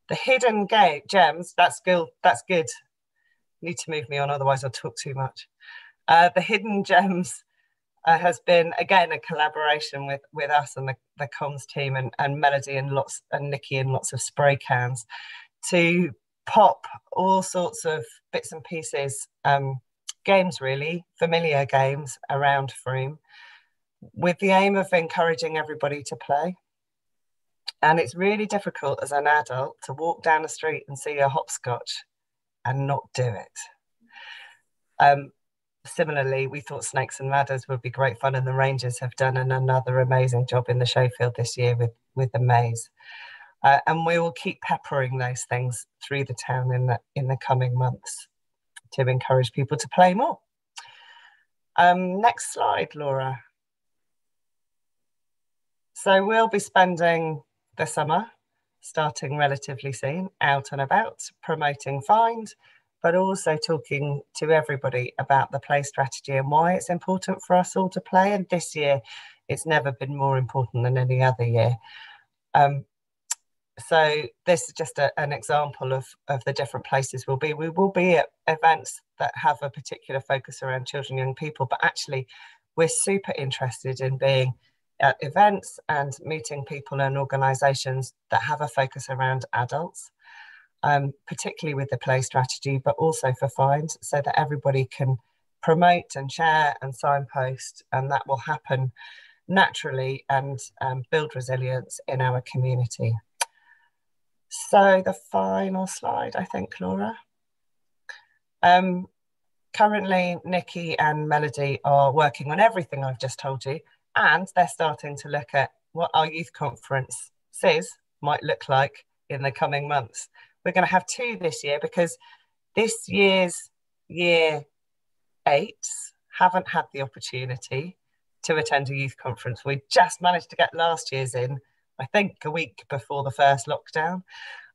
The hidden gems, that's good, that's good. need to move me on, otherwise I'll talk too much. Uh, the hidden gems uh, has been again a collaboration with with us and the, the comms team and, and Melody and lots and Nikki and lots of spray cans to pop all sorts of bits and pieces, um, games really, familiar games around Frome, with the aim of encouraging everybody to play. And it's really difficult as an adult to walk down the street and see a hopscotch and not do it. Um, similarly, we thought Snakes and Ladders would be great fun, and the Rangers have done an, another amazing job in the Showfield this year with, with the maze. Uh, and we will keep peppering those things through the town in the, in the coming months to encourage people to play more. Um, next slide, Laura. So we'll be spending the summer, starting relatively soon, out and about, promoting Find, but also talking to everybody about the play strategy and why it's important for us all to play. And this year, it's never been more important than any other year. Um, so this is just a, an example of, of the different places we'll be. We will be at events that have a particular focus around children young people, but actually we're super interested in being at events and meeting people and organisations that have a focus around adults, um, particularly with the play strategy, but also for Find, so that everybody can promote and share and signpost, and that will happen naturally and um, build resilience in our community. So the final slide, I think, Laura. Um, currently, Nikki and Melody are working on everything I've just told you, and they're starting to look at what our youth conferences might look like in the coming months. We're going to have two this year because this year's year eights haven't had the opportunity to attend a youth conference. We just managed to get last year's in I think, a week before the first lockdown.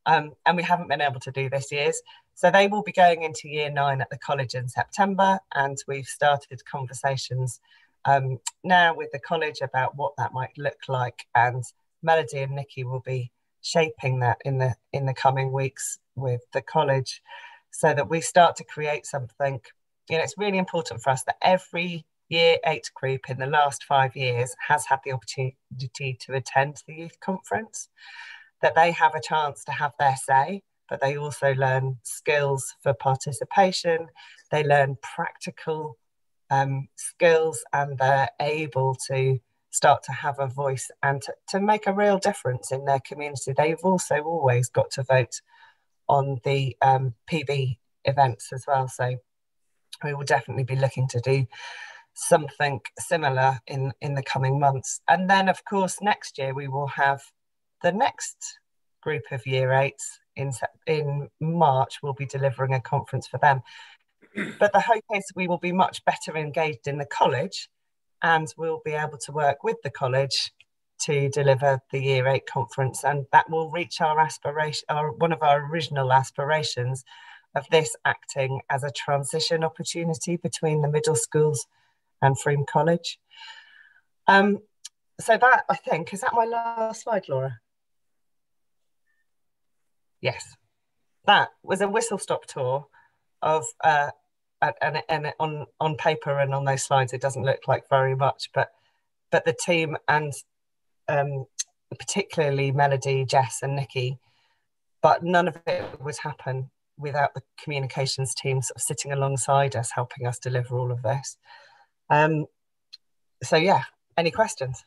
Um, and we haven't been able to do this year's. So they will be going into year nine at the college in September, and we've started conversations um, now with the college about what that might look like. And Melody and Nikki will be shaping that in the in the coming weeks with the college, so that we start to create something. You know, it's really important for us that every year eight group in the last five years has had the opportunity to attend the youth conference, that they have a chance to have their say, but they also learn skills for participation, they learn practical um, skills, and they're able to start to have a voice and to, to make a real difference in their community. They've also always got to vote on the um, PB events as well. So we will definitely be looking to do something similar in, in the coming months. And then, of course, next year we will have the next group of year eights in, in March. We'll be delivering a conference for them. But the hope is we will be much better engaged in the college and we'll be able to work with the college to deliver the year eight conference and that will reach our aspiration our one of our original aspirations of this acting as a transition opportunity between the middle schools and Frome College. Um, so that, I think, is that my last slide, Laura? Yes. That was a whistle-stop tour of, uh, and, and on, on paper and on those slides, it doesn't look like very much, but, but the team and um, particularly Melody, Jess, and Nikki. But none of it would happen without the communications team sort of sitting alongside us, helping us deliver all of this. Um, so yeah, any questions?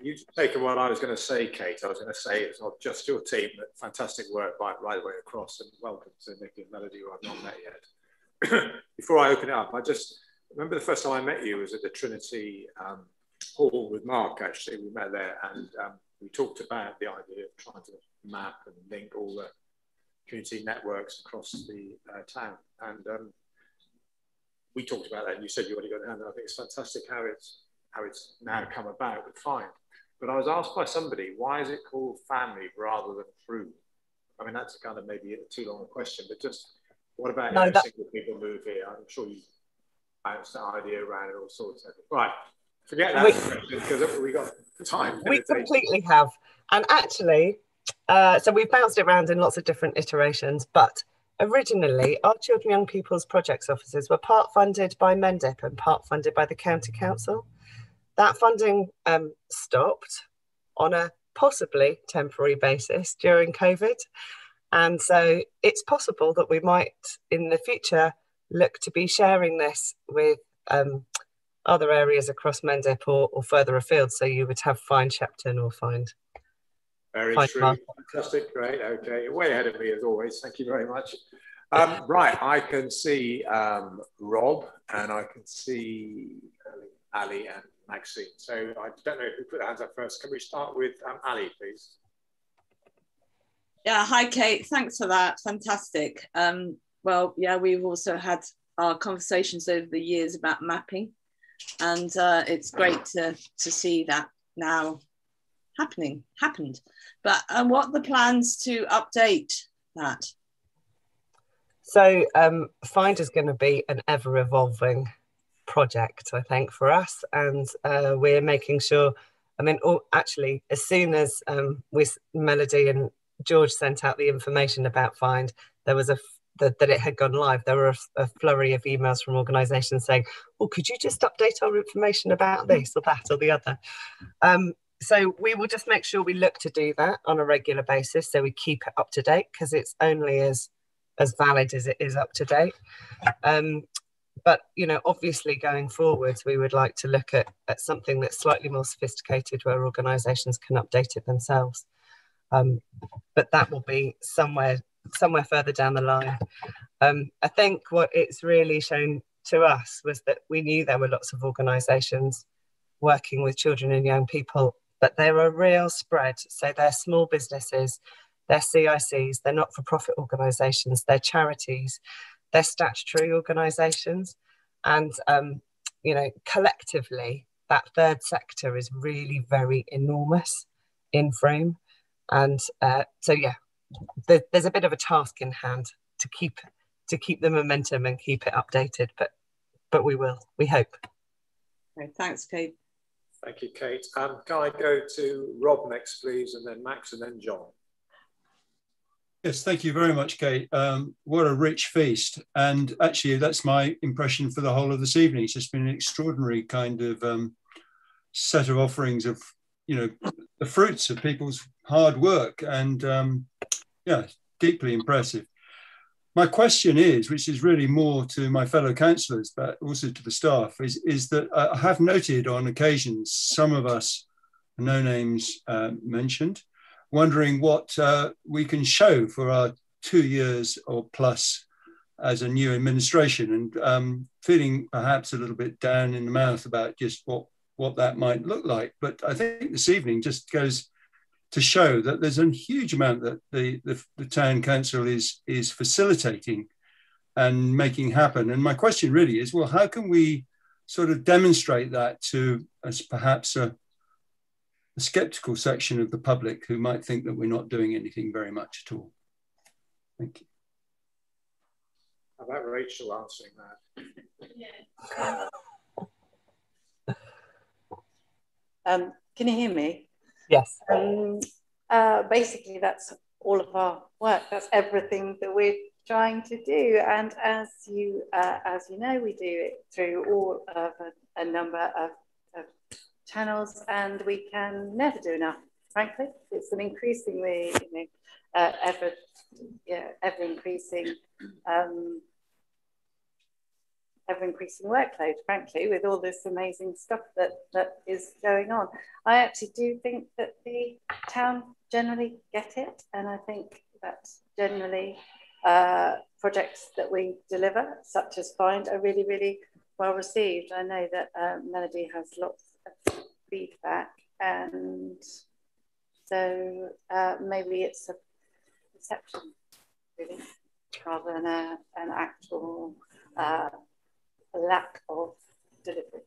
You've taken what I was going to say, Kate. I was going to say it's not just your team, but fantastic work right, right the way across. And welcome to Nikki and Melody, who I've not met yet. Before I open it up, I just remember the first time I met you was at the Trinity um, Hall with Mark, actually. We met there and um, we talked about the idea of trying to map and link all the community networks across the uh, town. And um, we talked about that and you said you already got it hand. I think it's fantastic how it's how it's now come about with Find. But I was asked by somebody, why is it called family rather than Frome? I mean, that's kind of maybe a too long a question, but just what about no, that... single people move here? I'm sure you bounced that idea around and all sorts of things. Right, forget that we, question because we got time. We completely have. And actually, uh, so we've bounced it around in lots of different iterations, but originally our Children Young People's Projects offices were part funded by MENDIP and part funded by the County Council. That funding um, stopped on a possibly temporary basis during COVID. And so it's possible that we might in the future look to be sharing this with um, other areas across MENDIP or, or, further afield. So you would have Find Shepton or Find. Very find true. Fantastic. Great. Okay. Way ahead of me as always. Thank you very much. Um, right. I can see um, Rob and I can see Ali and Maxine. So I don't know who put their hands up first. Can we start with um, Ali, please? Yeah, hi Kate, thanks for that, fantastic. Um, well, yeah, we've also had our conversations over the years about mapping and uh, it's great to, to see that now happening, happened. But uh, what the plans to update that? So um, Find is going to be an ever evolving project, I think, for us. And uh, we're making sure, I mean, oh, actually, as soon as um, we, Melody and George sent out the information about Find, there was a that, that it had gone live, there were a, a flurry of emails from organisations saying, "Oh, could you just update our information about this or that or the other?" Um, so we will just make sure we look to do that on a regular basis, so we keep it up to date because it's only as as valid as it is up to date. Um, but you know obviously going forwards we would like to look at, at something that's slightly more sophisticated where organizations can update it themselves um, but that will be somewhere somewhere further down the line um, i think what it's really shown to us was that we knew there were lots of organizations working with children and young people but they're a real spread so they're small businesses they're cics they're not-for-profit organizations they're charities they're statutory organisations, and um, you know collectively that third sector is really very enormous in Frome. and uh, so yeah, there, there's a bit of a task in hand to keep to keep the momentum and keep it updated, but but we will, we hope. Okay, thanks, Kate. Thank you, Kate. Um, can I go to Rob next, please, and then Max, and then John? Yes, thank you very much, Kate. Um, what a rich feast. And actually, that's my impression for the whole of this evening. It's just been an extraordinary kind of um, set of offerings of, you know, the fruits of people's hard work. And um, yeah, deeply impressive. My question is, which is really more to my fellow councillors, but also to the staff, is, is that I have noted on occasions some of us, no names uh, mentioned, wondering what uh, we can show for our two years or plus as a new administration and um, feeling perhaps a little bit down in the mouth about just what, what that might look like. But I think this evening just goes to show that there's a huge amount that the, the, the town council is, is facilitating and making happen. And my question really is, well, how can we sort of demonstrate that to as perhaps a, a skeptical section of the public who might think that we're not doing anything very much at all. Thank you. How about Rachel answering that? Yeah. Um, can you hear me? Yes. Um, uh, basically, that's all of our work. That's everything that we're trying to do. And as you, uh, as you know, we do it through all of a, a number of, of channels and we can never do enough, frankly. It's an increasingly, you know, uh, ever, yeah, ever increasing, um, ever increasing workload, frankly, with all this amazing stuff that, that is going on. I actually do think that the town generally get it, and I think that generally uh, projects that we deliver, such as Find, are really, really well received. I know that um, Melody has lots of feedback, and so uh, maybe it's a perception, really, rather than a, an actual uh, lack of delivery.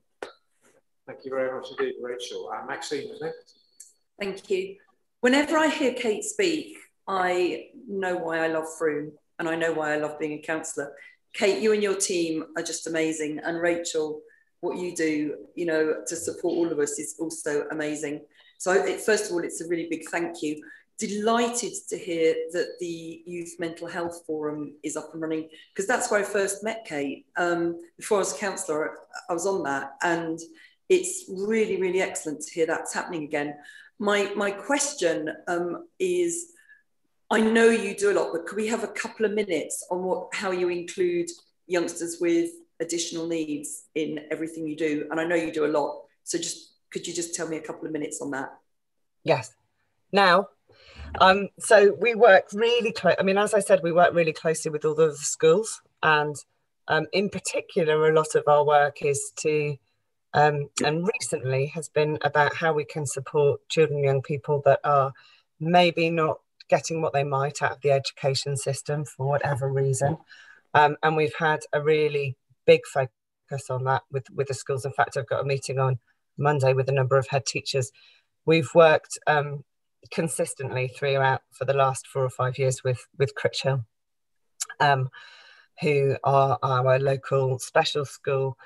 Thank you very much indeed, Rachel. Uh, Maxine, is it? Thank you. Whenever I hear Kate speak, I know why I love Frome and I know why I love being a councillor. Kate, you and your team are just amazing. And Rachel, what you do, you know, to support all of us is also amazing. So it, first of all, it's a really big thank you. Delighted to hear that the Youth Mental Health Forum is up and running because that's where I first met Kate. Um, before I was a councillor, I was on that, and it's really, really excellent to hear that's happening again. My my question um, is I know you do a lot, but could we have a couple of minutes on what how you include youngsters with additional needs in everything you do? And I know you do a lot, so just could you just tell me a couple of minutes on that? Yes. Now, um, so we work really close. I mean, as I said, we work really closely with all the schools, and um, in particular, a lot of our work is to um, and recently has been about how we can support children young people that are maybe not getting what they might out of the education system for whatever reason. Um, and we've had a really big focus on that with, with the schools. In fact, I've got a meeting on Monday with a number of head teachers. We've worked um, consistently throughout for the last four or five years with, with Critchill, um, who are our local special school,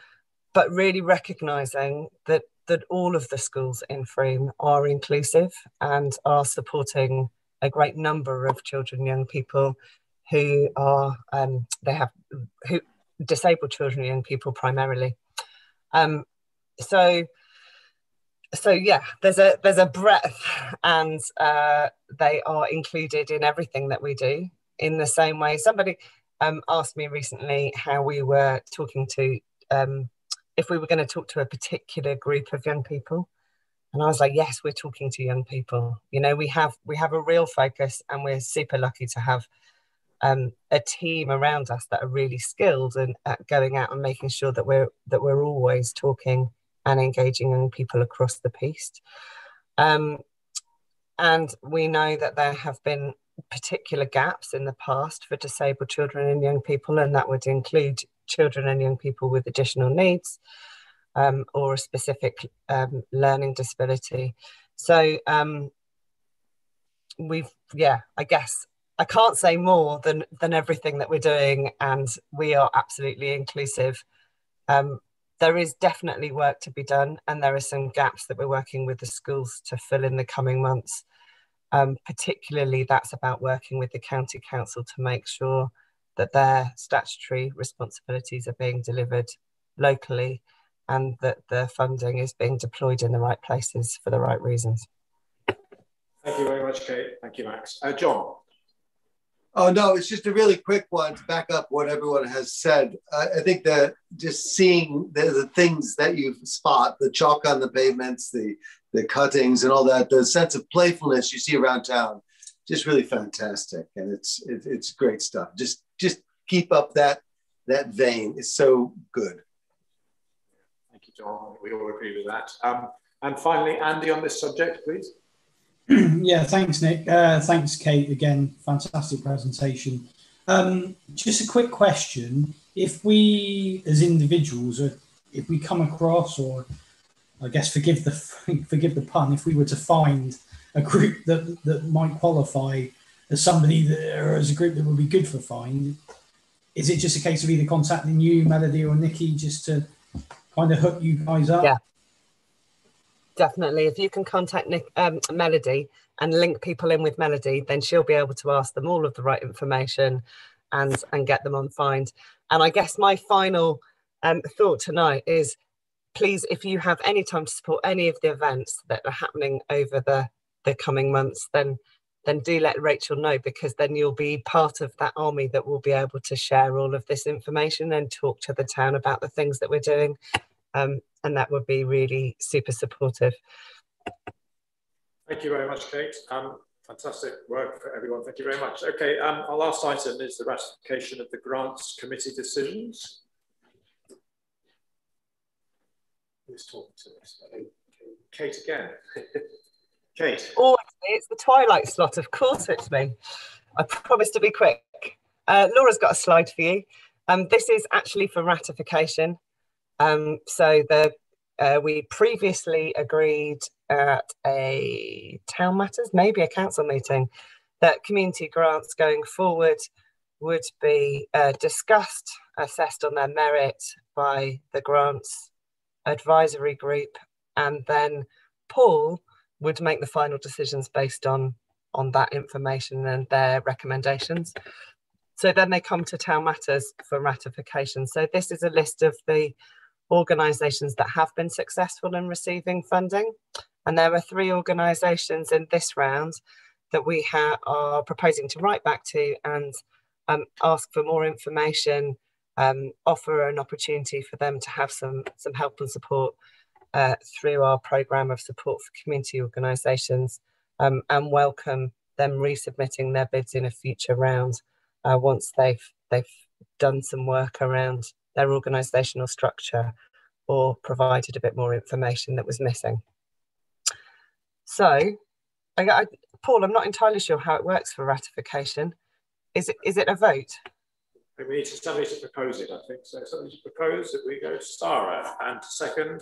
but really recognising that that all of the schools in Frome are inclusive and are supporting a great number of children young people who are um, they have who disabled children and young people primarily. Um, so so yeah there's a there's a breadth and uh, they are included in everything that we do in the same way somebody um, asked me recently how we were talking to um, if we were going to talk to a particular group of young people and I was like, yes, we're talking to young people. You know, we have we have a real focus, and we're super lucky to have um, a team around us that are really skilled and at going out and making sure that we're that we're always talking and engaging young people across the piece. Um, and we know that there have been particular gaps in the past for disabled children and young people, and that would include children and young people with additional needs um, or a specific um, learning disability. So um, we've, yeah, I guess I can't say more than than everything that we're doing, and we are absolutely inclusive. There is definitely work to be done, and there are some gaps that we're working with the schools to fill in the coming months. Um, particularly, that's about working with the county council to make sure that their statutory responsibilities are being delivered locally and that the funding is being deployed in the right places for the right reasons. Thank you very much, Kate. Thank you, Max. Uh, John. Oh, no, it's just a really quick one to back up what everyone has said. Uh, I think that just seeing the, the things that you've spot, the chalk on the pavements, the, the cuttings and all that, the sense of playfulness you see around town, just really fantastic. And it's, it, it's great stuff. Just, just keep up that, that vein. It's so good. Thank you, John. We all agree with that. Um, and finally, Andy, on this subject, please. yeah, thanks, Nick. Uh, thanks, Kate. Again, fantastic presentation. Um, just a quick question: If we, as individuals, or if we come across, or I guess forgive the forgive the pun, if we were to find a group that that might qualify as somebody that, or as a group that would be good for Find, is it just a case of either contacting you, Melody, or Nikki, just to kind of hook you guys up? Yeah, definitely. If you can contact Nick, um, Melody and link people in with Melody, then she'll be able to ask them all of the right information and and get them on find. And I guess my final um, thought tonight is please, if you have any time to support any of the events that are happening over the, the coming months, then then do let Rachel know because then you'll be part of that army that will be able to share all of this information and talk to the town about the things that we're doing. Um, and that would be really super supportive. Thank you very much, Kate. Um, fantastic work for everyone. Thank you very much. Okay, um, our last item is the ratification of the grants committee decisions. Who's talking to us? Kate again. Kate. Oh, it's the twilight slot. Of course, it's me. I promise to be quick. Uh, Laura's got a slide for you. Um, this is actually for ratification. Um, so the uh, we previously agreed at a town matters, maybe a council meeting, that community grants going forward would be uh, discussed, assessed on their merit by the grants advisory group, and then Paul would make the final decisions based on on that information and their recommendations. So then they come to town matters for ratification. So this is a list of the organisations that have been successful in receiving funding. And there are three organisations in this round that we are proposing to write back to and um, ask for more information, um, offer an opportunity for them to have some, some help and support uh, through our programme of support for community organisations um, and welcome them resubmitting their bids in a future round uh, once they've they've done some work around their organisational structure or provided a bit more information that was missing. So, I, I, Paul, I'm not entirely sure how it works for ratification. Is it is it a vote? We need somebody to propose it, I think. So somebody to propose that we go to Sarah and second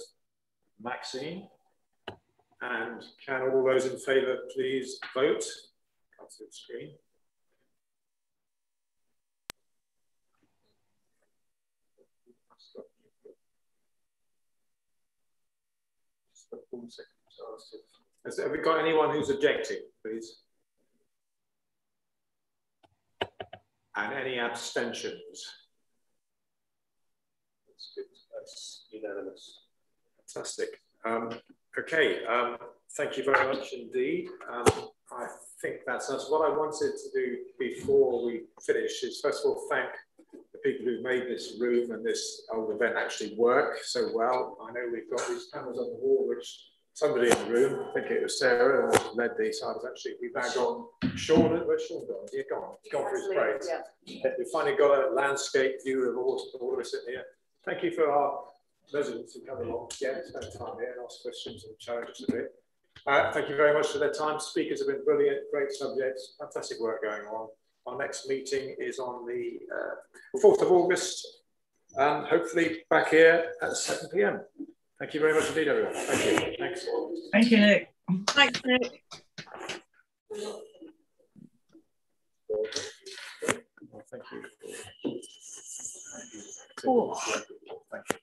Maxine. And can all those in favour please vote? Can't the screen. Have we got anyone who's objecting, please? And any abstentions? That's good. That's unanimous. Fantastic. Um, okay, um, thank you very much indeed. Um, I think that's us. What I wanted to do before we finish is first of all thank people who've made this room and this old event actually work so well. I know we've got these cameras on the wall, which somebody in the room, I think it was Sarah, who led these. I was actually, we've now got Sean, where's Sean gone? He's gone, he's gone for his break. Yeah. We've finally got a landscape view of all, all of us in here. Thank you for our residents who come along, yeah, spend time here and ask questions and challenge us a bit. Uh, thank you very much for their time. Speakers have been brilliant, great subjects, fantastic work going on. Our next meeting is on the uh, 4th of August, and hopefully back here at 7 pm. Thank you very much indeed, everyone. Thank you. Thanks. Thank you, Nick. Thanks, Nick. Thank you. Thank you.